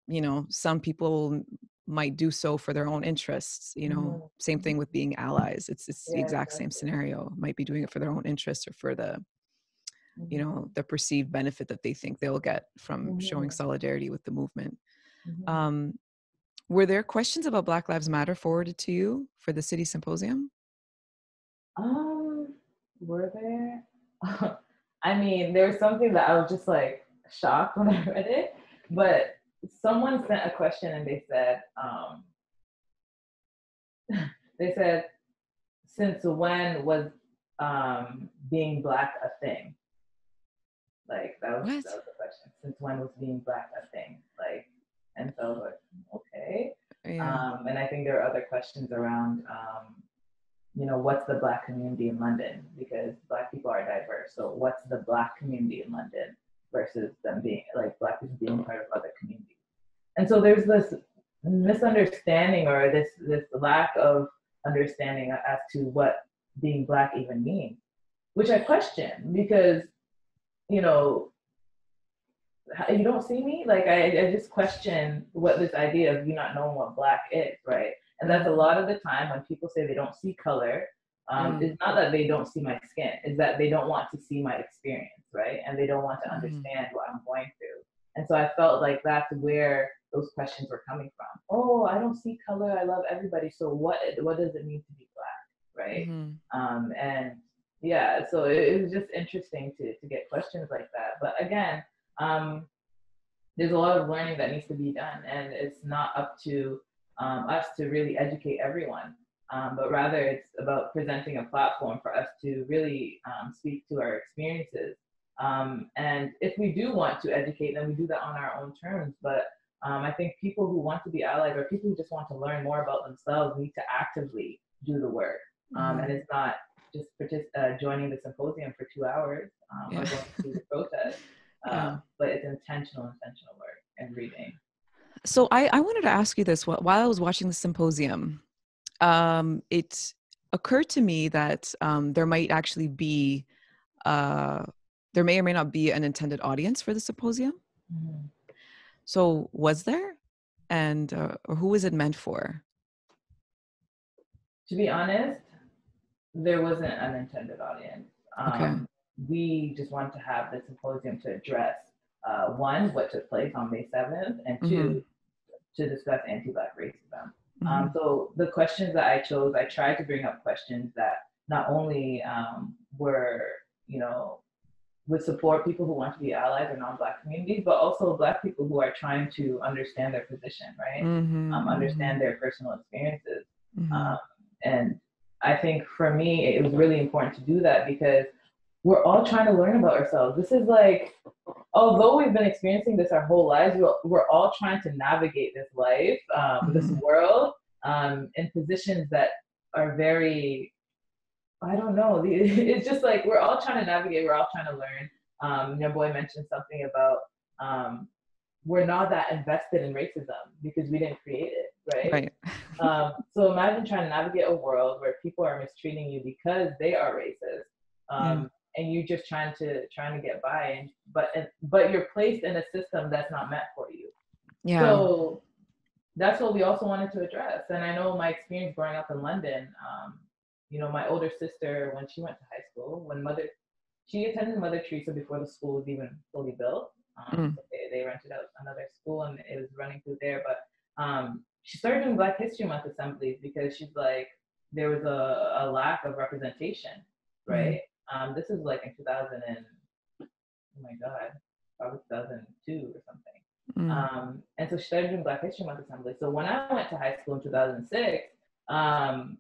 A: you know some people might do so for their own interests. You know, mm-hmm. same thing with being allies. It's it's yeah, the exact same scenario. Might be doing it for their own interests or for the you know the perceived benefit that they think they'll get from showing solidarity with the movement. Mm-hmm. Um, were there questions about Black Lives Matter forwarded to you for the city symposium?
B: Um, were there? (laughs) I mean, there was something that I was just like shocked (laughs) when I read it, but someone sent a question and they said, um, (laughs) they said, since when was um, being black a thing? Like that was, that was the question. Since when was being black a thing? Like and so I was like, okay. Yeah. Um, and I think there are other questions around, um, you know, what's the Black community in London? Because Black people are diverse. So what's the Black community in London versus them being like Black people being part of other communities? And so there's this misunderstanding or this this lack of understanding as to what being Black even means, which I question because, you know, you don't see me like I, I just question what this idea of you not knowing what black is right and that's a lot of the time when people say they don't see color um, mm. it's not that they don't see my skin it's that they don't want to see my experience right and they don't want to mm. understand mm. what i'm going through and so i felt like that's where those questions were coming from oh i don't see color i love everybody so what what does it mean to be black right mm-hmm. um, and yeah so it, it, was just interesting to, to get questions like that but again um, there's a lot of learning that needs to be done and it's not up to um, us to really educate everyone um, but rather it's about presenting a platform for us to really um, speak to our experiences um, and if we do want to educate then we do that on our own terms but um, i think people who want to be allies or people who just want to learn more about themselves need to actively do the work um, mm-hmm. and it's not just partic- uh, joining the symposium for two hours um, yeah. or going to the protest, (laughs) Um, but it's intentional, intentional work and reading.
A: So I, I wanted to ask you this while I was watching the symposium. Um, it occurred to me that um, there might actually be, uh, there may or may not be an intended audience for the symposium. Mm-hmm. So was there, and uh, or who was it meant for?
B: To be honest, there wasn't an intended audience. Um, okay. We just wanted to have the symposium to address uh, one, what took place on May 7th, and 2 mm-hmm. to discuss anti Black racism. Mm-hmm. Um, so the questions that I chose, I tried to bring up questions that not only um, were, you know, would support people who want to be allies or non-black communities, but also black people who are trying to understand their position, right? Mm-hmm. Um, understand their personal experiences. Mm-hmm. Um, and I think for me, it was really important to do that because we're all trying to learn about ourselves. This is like, although we've been experiencing this our whole lives, we're all trying to navigate this life, um, mm-hmm. this world, um, in positions that are very, I don't know. (laughs) It's just like we're all trying to navigate. We're all trying to learn. Um, your boy mentioned something about um, we're not that invested in racism because we didn't create it right? Right. (laughs) um, so imagine trying to navigate a world where people are mistreating you because they are racist, um. And you're just trying to trying to get by, and but but you're placed in a system that's not meant for you. Yeah. So that's what we also wanted to address. And I know my experience growing up in London. Um, you know, my older sister when she went to high school, when mother she attended Mother Teresa before the school was even fully built. Um, mm. so they, they rented out another school and it was running through there. But um, she started doing Black History Month assemblies because she's like, there was a, a lack of representation, right? Um, this is like in 2000 and, oh my God, probably 2002 or something. Mm-hmm. Um, and so she started doing Black History Month assembly. So when I went to high school in 2006, um,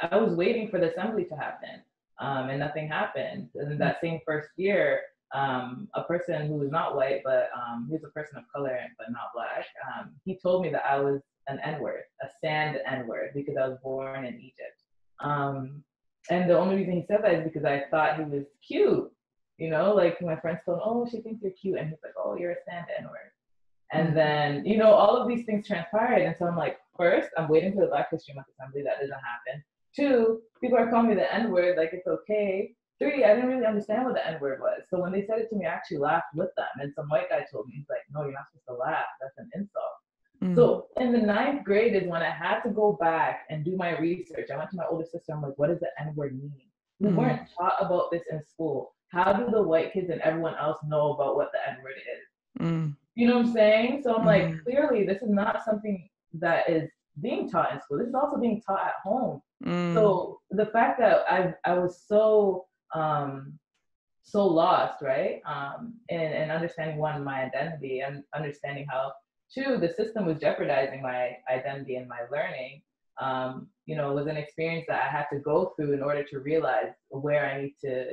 B: I was waiting for the assembly to happen, um, and nothing happened. And that same first year, um, a person who was not white, but um, he was a person of color but not black, um, he told me that I was an N word, a sand N word, because I was born in Egypt. Um, and the only reason he said that is because I thought he was cute. You know, like my friends told him, oh, she thinks you're cute. And he's like, oh, you're a sand N word. And mm-hmm. then, you know, all of these things transpired. And so I'm like, first, I'm waiting for the Black History Month Assembly. That doesn't happen. Two, people are calling me the N word, like it's okay. Three, I didn't really understand what the N word was. So when they said it to me, I actually laughed with them. And some white guy told me, he's like, no, you're not supposed to laugh. That's an insult. Mm. So in the ninth grade is when I had to go back and do my research. I went to my older sister. I'm like, what does the N word mean? We mm. weren't taught about this in school. How do the white kids and everyone else know about what the N word is? Mm. You know what I'm saying? So I'm like, mm. clearly, this is not something that is being taught in school. This is also being taught at home. Mm. So the fact that I I was so um, so lost, right? Um, and, and understanding one my identity and understanding how two, the system was jeopardizing my identity and my learning. Um, you know, was an experience that I had to go through in order to realize where I need to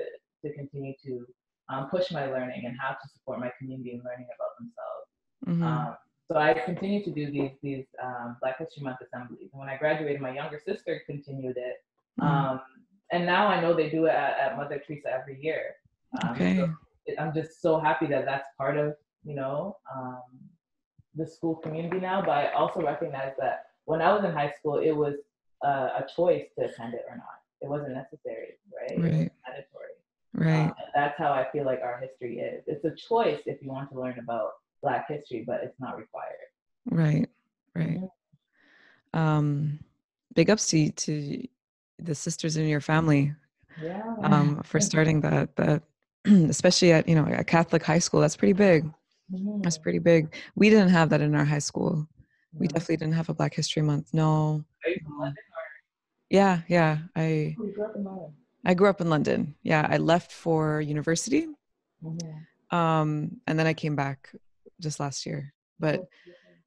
B: to continue to um, push my learning and how to support my community in learning about themselves. Mm-hmm. Um, so I continued to do these these um, Black History Month assemblies, and when I graduated, my younger sister continued it, mm-hmm. Um, and now I know they do it at, at Mother Teresa every year. Um, okay. So I'm just so happy that that's part of you know um, the school community now, but I also recognize that when I was in high school, it was uh, a choice to attend it or not. It wasn't necessary, right? Right. Mandatory.
A: Right. Um,
B: that's how I feel like our history is. It's a choice if you want to learn about Black history, but it's not required.
A: Right. Right. Um, big ups to to the sisters in your family.
B: Yeah.
A: Um, for (laughs) starting that that (clears throat) especially at you know a Catholic high school. That's pretty big. Mm-hmm. That's pretty big. We didn't have that in our high school. We definitely didn't have a Black History Month. No. Yeah, yeah. I.
B: Oh, grew up in London.
A: I grew up in London. Yeah, I left for university, mm-hmm. um, and then I came back just last year. But oh,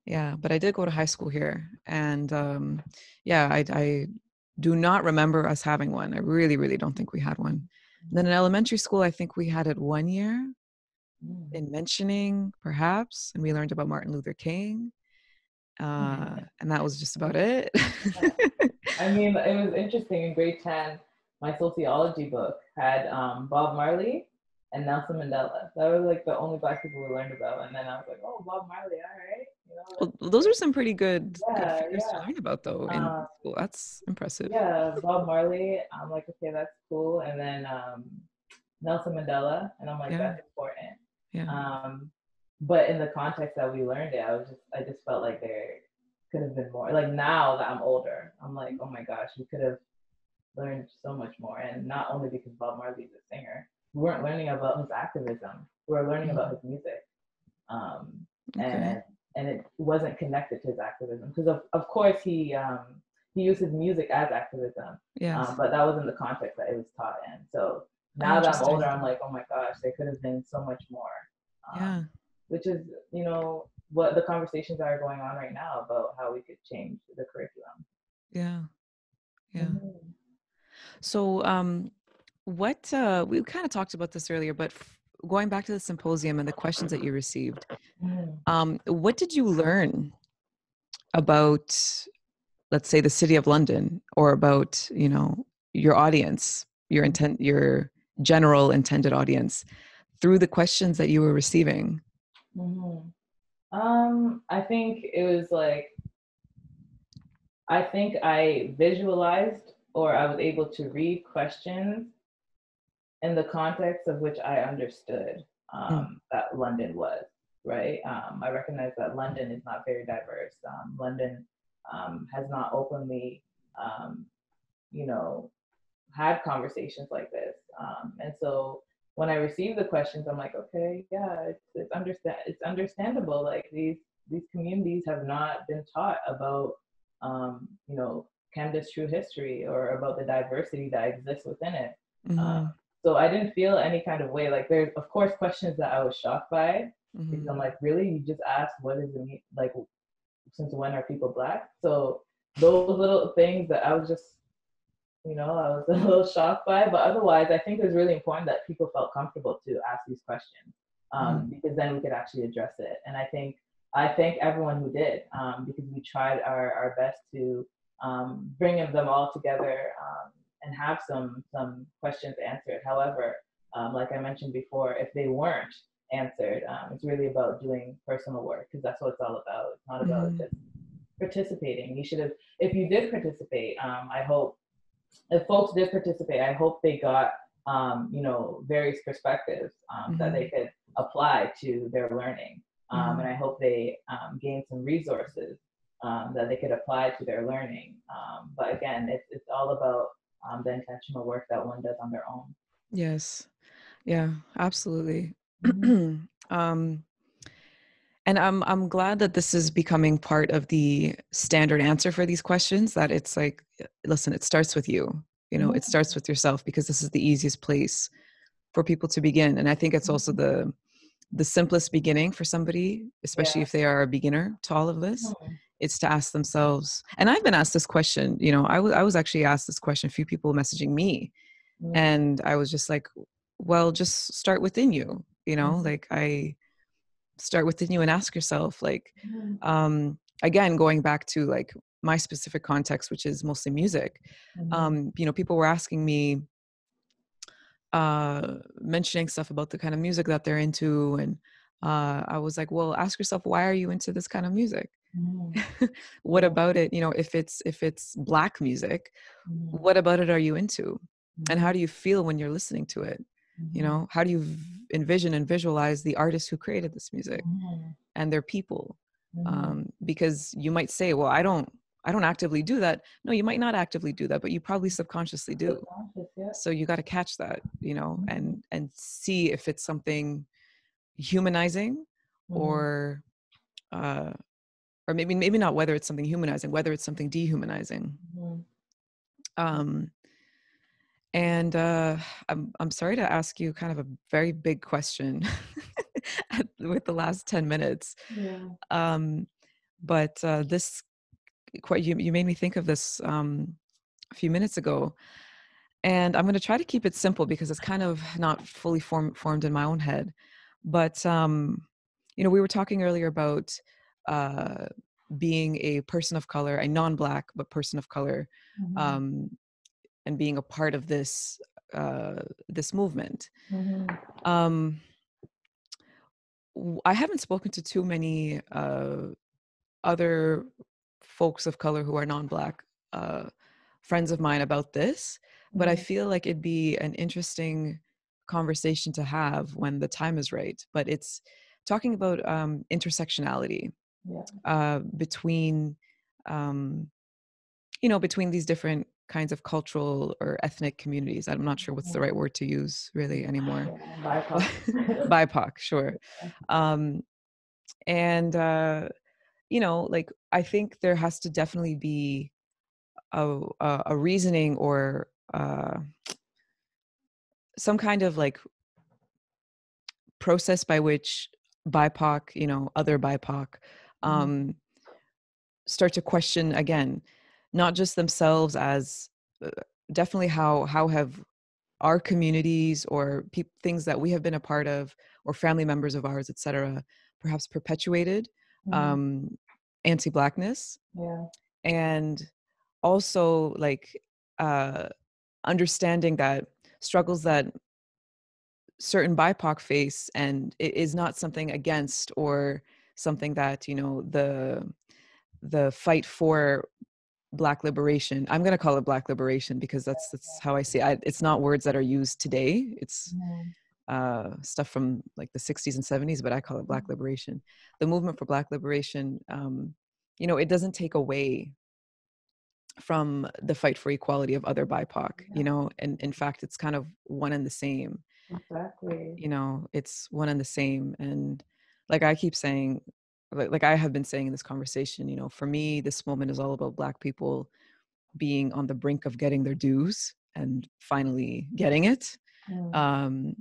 A: yeah, but I did go to high school here, and um, yeah, I, I do not remember us having one. I really, really don't think we had one. And then in elementary school, I think we had it one year mm. in mentioning, perhaps, and we learned about Martin Luther King. Uh, and that was just about it. (laughs)
B: I mean, it was interesting in grade 10, my sociology book had um, Bob Marley and Nelson Mandela. That was like the only black people we learned about. And then I was like, oh, Bob Marley, all right. You
A: know, well, those are some pretty good, yeah, good figures yeah. to learn about, though. In uh, school. That's impressive.
B: Yeah, Bob Marley. I'm like, okay, that's cool. And then um, Nelson Mandela, and I'm like, yeah. that's important.
A: Yeah.
B: Um, but in the context that we learned it, I was just, I just felt like there could have been more. Like now that I'm older, I'm like, oh my gosh, we could have learned so much more. And not only because Bob Marley's a singer, we weren't learning about his activism. We were learning about his music. Um, okay. and and it wasn't connected to his activism because of, of course he um, he used his music as activism.
A: Yes.
B: Um, but that wasn't the context that it was taught in. So now that I'm older, I'm like, oh my gosh, there could have been so much more.
A: Um, yeah.
B: Which is, you know, what the conversations are going on right now about how we could change the curriculum.
A: Yeah. Yeah. Mm-hmm. So, um, what uh, we kind of talked about this earlier, but f- going back to the symposium and the questions that you received, mm-hmm. um, what did you learn about, let's say, the city of London, or about you know your audience, your intent, your general intended audience, through the questions that you were receiving?
B: Mm-hmm. Um, I think it was like I think I visualized or I was able to read questions in the context of which I understood um, mm. that London was, right? Um, I recognize that London is not very diverse. Um, London um, has not openly, um, you know, had conversations like this. Um, and so when I received the questions, I'm like, okay, yeah, it's, it's, understand- it's understandable. Like these, these communities have not been taught about, you know, Canada's true history or about the diversity that exists within it. Mm-hmm. Um, so I didn't feel any kind of way. Like there's of course questions that I was shocked by mm-hmm. because I'm like, really? You just asked what does it mean? Like since when are people black? So those little things that I was just, you know, I was (laughs) a little shocked by. But otherwise, I think it was really important that people felt comfortable to ask these questions um, mm-hmm. because then we could actually address it. And I think I thank everyone who did um, because we tried our, our best to um, bringing them all together um, and have some some questions answered. However, um, like I mentioned before, if they weren't answered, um, it's really about doing personal work because that's what it's all about. It's not about mm-hmm. just participating. You should have, if you did participate, um, I hope if folks did participate, I hope they got um, you know various perspectives mm-hmm. that they mm-hmm. could apply to their learning. Mm-hmm. And I hope they gain some resources um, that they could apply to their learning. Um, but again, it's, it's all about um, the intentional work that one does on their own.
A: Yes. Yeah, absolutely. Mm-hmm. (clears throat) um, and I'm I'm glad that this is becoming part of the standard answer for these questions. That it's like, listen, it starts with you. You know, mm-hmm. it starts with yourself because this is the easiest place for people to begin. And I think it's also mm-hmm. the the simplest beginning for somebody, especially yeah. if they are a beginner to all of this. Mm-hmm it's to ask themselves and i've been asked this question you know I, w- I was actually asked this question a few people messaging me mm-hmm. and i was just like well just start within you you know mm-hmm. like i start within you and ask yourself like mm-hmm. um again going back to like my specific context which is mostly music mm-hmm. um you know people were asking me uh mentioning stuff about the kind of music that they're into and uh i was like well ask yourself why are you into this kind of music Mm. (laughs) what about it you know if it's if it's black music mm. what about it are you into and how mm. do you feel when you're listening to it you mm-hmm. know how do you envision and visualize the artists who created this music mm-hmm. and their people mm-hmm. um, because you might say well i don't i don't actively do that no you might not actively do that but you probably subconsciously do yeah. so you got to catch that you know mm-hmm. and and see if it's something humanizing mm-hmm. or uh or maybe maybe not whether it's something humanizing whether it's something dehumanizing mm-hmm. um and uh, I'm I'm sorry to ask you kind of a very big question (laughs) with the last ten minutes. Yeah. Um, but uh, this quite you you made me think of this um, a few minutes ago, and I'm going to try to keep it simple because it's kind of not fully formed formed in my own head. But um, you know, we were talking earlier about uh, being a person of color, a non-black but person of color, mm-hmm. um, and being a part of this uh, this movement. Mm-hmm. Um, I haven't spoken to too many uh, other folks of color who are non-black uh, friends of mine about this, mm-hmm. but I mm-hmm. feel like it'd be an interesting conversation to have when the time is right. But it's talking about um, intersectionality yeah. uh, between, um, you know, between these different kinds of cultural or ethnic communities. I'm not sure what's the right word to use really anymore. (laughs) BIPOC. BIPOC, sure. Um, and, uh, you know, like I think there has to definitely be a, a, a reasoning or uh, some kind of like process by which BIPOC, you know, other BIPOC, mm-hmm. um, mm-hmm. start to question again not just themselves as uh, definitely how how have our communities or pe- things that we have been a part of or family members of ours etc perhaps perpetuated mm-hmm. um anti-blackness yeah and also like uh understanding that struggles that certain bipoc face and it is not something against or something that you know the the fight for black liberation i'm going to call it black liberation because that's that's how i see it it's not words that are used today it's uh, stuff from like the 60s and 70s but i call it black mm-hmm. liberation the movement for black liberation um, you know it doesn't take away from the fight for equality of other bipoc yeah. you know and in fact it's kind of one and the same
B: exactly
A: you know it's one and the same and like i keep saying like, like I have been saying in this conversation, you know, for me, this moment is all about Black people being on the brink of getting their dues and finally getting it. Mm. Um,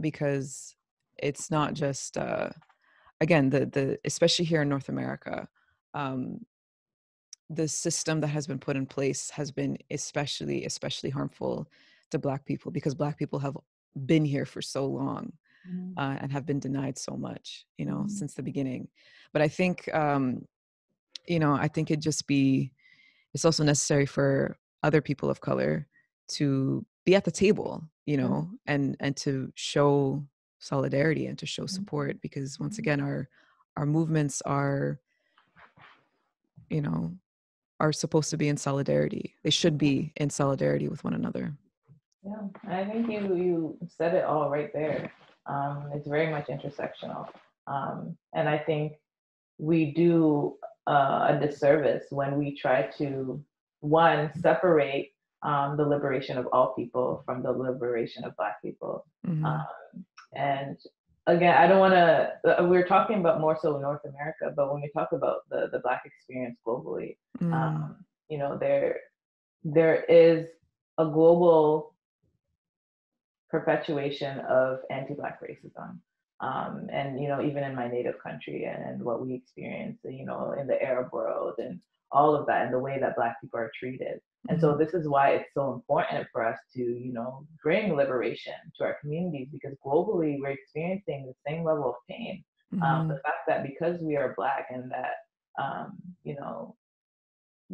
A: because it's not just, uh, again, the, the, especially here in North America, um, the system that has been put in place has been especially, especially harmful to Black people because Black people have been here for so long mm. uh, and have been denied so much, you know, mm. since the beginning. But I think, um, you know, I think it just be, it's also necessary for other people of color to be at the table, you know, mm. and and to show solidarity and to show mm-hmm. support because once mm-hmm. again, our our movements are, you know, are supposed to be in solidarity. They should be in solidarity with one another.
B: Yeah, I think you you said it all right there. Um, it's very much intersectional. Um, and I think we do uh, a disservice when we try to, one, separate um, the liberation of all people from the liberation of Black people. Mm-hmm. Um, and again, I don't want to, uh, we're talking about more so North America, but when we talk about the, the Black experience globally, mm. you know, there there is a global perpetuation of anti-black racism. Um, and you know, even in my native country and, and what we experience, you know, in the Arab world and all of that, and the way that Black people are treated. And so mm-hmm. this is why it's so important for us to, you know, bring liberation to our communities because globally we're experiencing the same level of pain. Mm-hmm. Um, the fact that because we are Black and that, um, you know,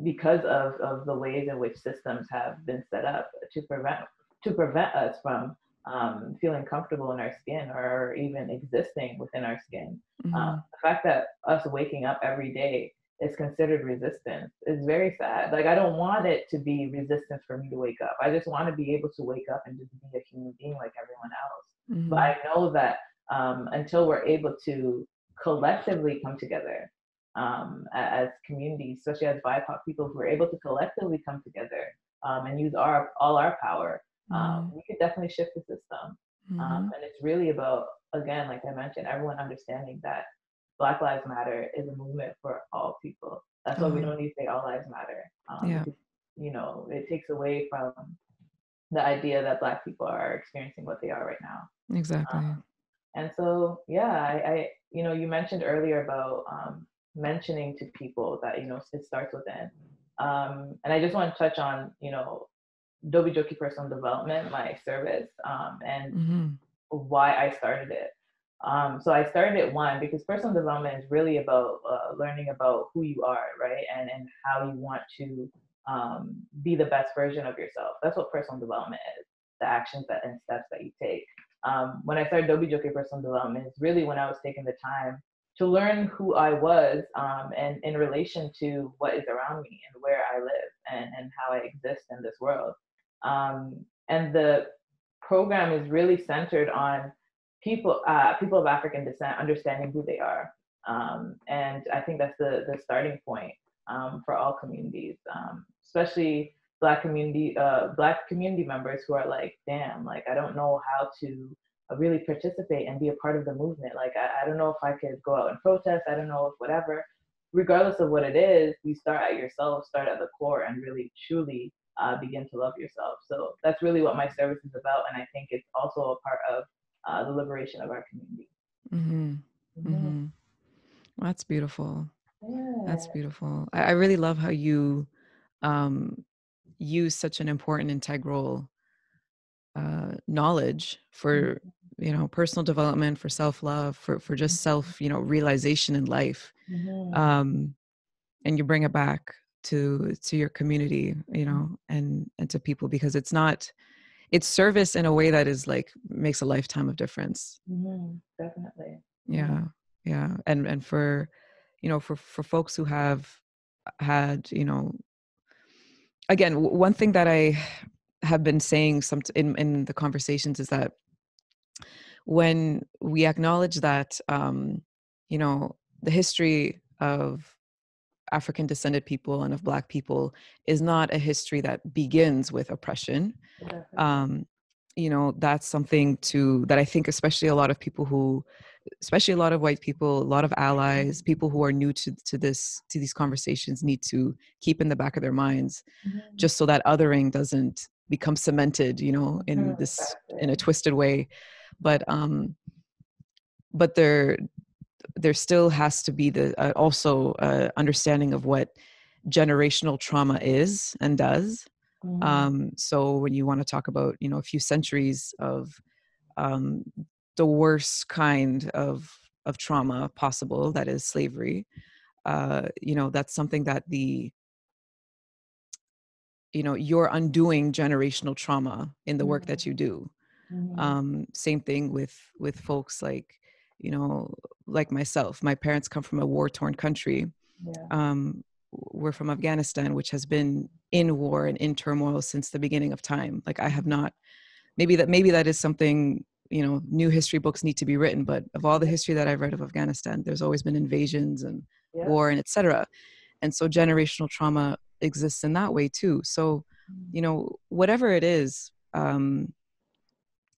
B: because of, of the ways in which systems have been set up to prevent to prevent us from um, feeling comfortable in our skin or even existing within our skin. Mm-hmm. Um, the fact that us waking up every day is considered resistance is very sad. Like I don't want it to be resistance for me to wake up. I just want to be able to wake up and just be a human being like everyone else. Mm-hmm. But I know that um, until we're able to collectively come together um, as communities, especially as BIPOC people, who are able to collectively come together um, and use our all our power, um, mm-hmm. we could definitely shift the system. Um, mm-hmm. and it's really about again, like I mentioned, everyone understanding that Black Lives Matter is a movement for all people. That's why we mm-hmm. don't need to say all lives matter. Um, yeah. You know, it takes away from the idea that Black people are experiencing what they are right now.
A: Exactly. Um,
B: and so, yeah, I, I, you know, you mentioned earlier about um, mentioning to people that you know it starts within. Um, and I just want to touch on, you know, Dobi Personal Development, my service, um, and mm-hmm. why I started it. Um, so I started at one because personal development is really about uh, learning about who you are, right, and and how you want to um, be the best version of yourself. That's what personal development is: the actions that and steps that you take. Um, when I started Dobijoki Personal Development, is really when I was taking the time to learn who I was um, and in relation to what is around me and where I live and, and how I exist in this world. Um, and the program is really centered on people uh, people of African descent understanding who they are. Um, and I think that's the, the starting point um, for all communities, um, especially Black community uh, Black community members who are like, damn, like I don't know how to really participate and be a part of the movement. Like I, I don't know if I could go out and protest. I don't know if whatever. Regardless of what it is, you start at yourself, start at the core, and really truly uh, begin to love yourself. So that's really what my service is about, and I think it's also a part of uh, the liberation of our community. Mm-hmm.
A: Mm-hmm. mm-hmm. Well, that's beautiful. Yeah. That's beautiful. I, I, really love how you um, use such an important integral uh, knowledge for mm-hmm. you know personal development, for self love, for for just mm-hmm. self you know realization in life, mm-hmm. um, and you bring it back to to your community, you know, and and to people because it's not it's service in a way that is like makes a lifetime of difference.
B: Mm-hmm, definitely.
A: Yeah. Yeah. And and for you know for for folks who have had you know again one thing that i have been saying some in in the conversations is that when we acknowledge that um you know the history of African descended people and of Black people is not a history that begins with oppression. Um, you know, that's something to that I think, especially a lot of people who, especially a lot of white people, a lot of allies, people who are new to to this to these conversations, need to keep in the back of their minds, mm-hmm. just so that othering doesn't become cemented. You know, in mm-hmm. this in a twisted way, but um, but there there still has to be the uh, also uh, understanding of what generational trauma is and does. Mm-hmm. Um, so when you want to talk about you know a few centuries of um, the worst kind of of trauma possible, that is slavery. Uh, you know that's something that the you know you're undoing generational trauma in the work mm-hmm. that you do. Mm-hmm. Um, same thing with with folks like you know, like myself, my parents come from a war torn country. Yeah. Um, we're from Afghanistan, which has been in war and in turmoil since the beginning of time. Like I have not, maybe that maybe that is something you know new history books need to be written. But of all the history that I've read of Afghanistan, there's always been invasions and yeah. war and etc. And so generational trauma exists in that way too. So mm. you know whatever it is, um,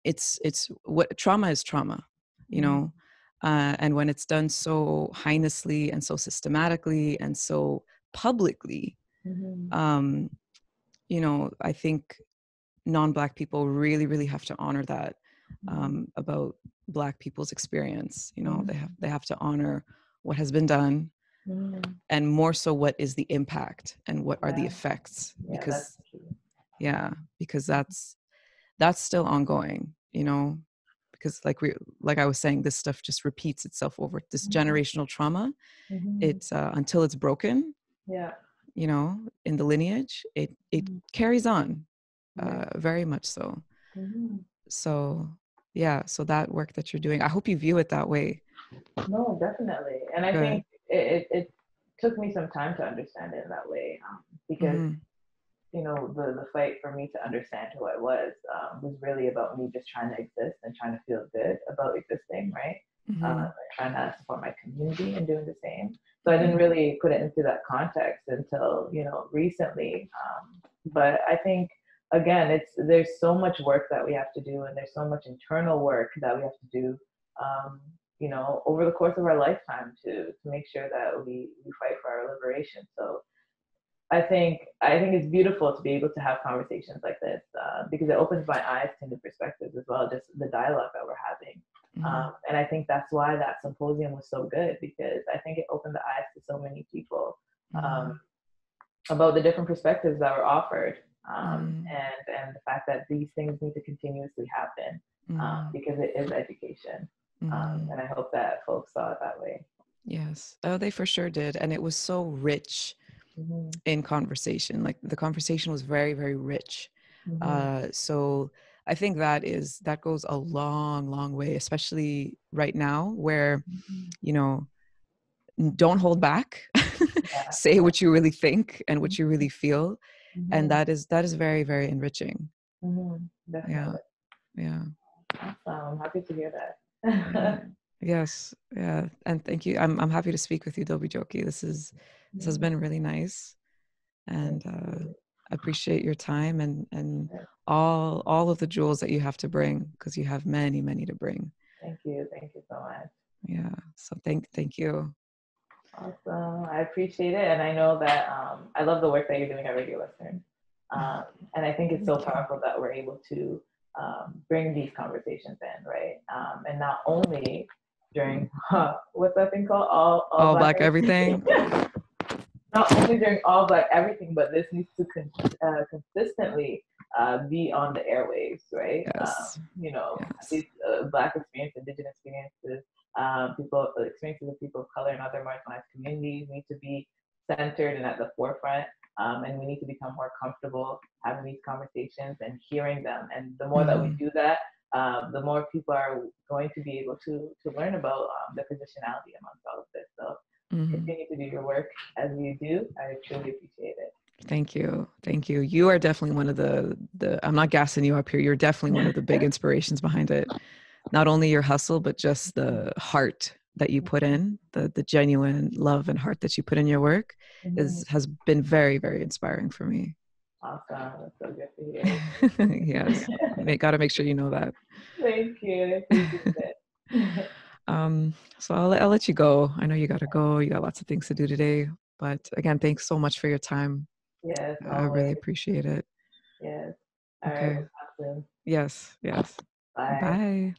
A: it's it's what trauma is trauma. You know. Mm uh, and when it's done so heinously and so systematically and so publicly, mm-hmm. um, you know, I think non-black people really, really have to honor that mm-hmm. um, about black people's experience. You know, mm-hmm. they have they have to honor what has been done, mm-hmm. and more so, what is the impact and what yeah. are the effects? Yeah, because yeah, because that's that's still ongoing. You know, because like we like i was saying this stuff just repeats itself over this mm-hmm. generational trauma mm-hmm. it's uh, until it's broken
B: yeah
A: you know in the lineage it it mm-hmm. carries on uh, very much so mm-hmm. so yeah so that work that you're doing i hope you view it that way
B: no definitely and i Good. think it, it, took me some time to understand it that way um, because mm-hmm. You know the the fight for me to understand who I was um, was really about me just trying to exist and trying to feel good about existing, right? Mm-hmm. Uh, trying to support my community and doing the same. So I didn't mm-hmm. really put it into that context until you know recently. Um, but I think again, it's there's so much work that we have to do, and there's so much internal work that we have to do um, you know, over the course of our lifetime to to make sure that we we fight for our liberation. So I think I think it's beautiful to be able to have conversations like this uh, because it opens my eyes to new perspectives as well, just the dialogue that we're having. Mm-hmm. Um, and I think that's why that symposium was so good because I think it opened the eyes to so many people um, mm-hmm. about the different perspectives that were offered um, mm-hmm. and and the fact that these things need to continuously happen um, mm-hmm. because it is education. Um, mm-hmm. and I hope that folks saw it that way.
A: Yes. Oh, they for sure did. And it was so rich mm-hmm. in conversation. Like the conversation was very, very rich. Mm-hmm. Uh, so I think that is that goes a long, long way, especially right now where, mm-hmm. you know, don't hold back. (laughs) Yeah. Say what you really think and what you really feel. And mm-hmm. that is that is very, very enriching.
B: Mm-hmm.
A: Yeah. Yeah.
B: Awesome. I'm happy to hear that. (laughs)
A: yes yeah and thank you i'm, I'm happy to speak with you Dobijoki. this is this has been really nice and uh appreciate your time and and all all of the jewels that you have to bring because you have many many to bring.
B: Thank you thank you so much.
A: Yeah so thank thank you.
B: Awesome i appreciate it and i know that um i love the work that you're doing at radio western um and i think it's so powerful that we're able to um, bring these conversations in, right? Um, and not only during uh, what's that thing called? All
A: all, all black, black, everything. (laughs)
B: not only during all black everything, but this needs to con- uh, consistently uh, be on the airwaves, right?
A: Yes.
B: Um, you know, yes. these uh, black experience, indigenous experiences, um, people experiences of people of color and other marginalized communities need to be centered and at the forefront um, and we need to become more comfortable having these conversations and hearing them. And the more mm-hmm. that we mm-hmm. do that, um, the more people are going to be able to to learn about um, the positionality amongst all of this. So mm-hmm. continue to do your work as you do. I truly appreciate it.
A: Thank you. Thank you. You are definitely one of the the I'm not gassing you up here. You're definitely one of the big (laughs) inspirations behind it. Not only your hustle, but just the heart that you put in, the the genuine love and heart that you put in your work mm-hmm. is has been very, very inspiring for me.
B: Awesome. That's so good to hear. (laughs)
A: yes. gotta make sure you know that. (laughs)
B: Thank you. (laughs)
A: um, so I'll, I'll let you go. I know you gotta go. You got lots of things to do today. But again, thanks so much for your time.
B: Yes.
A: I really appreciate it.
B: Yes. All okay. Right,
A: yes. Yes.
B: Bye.
A: Bye.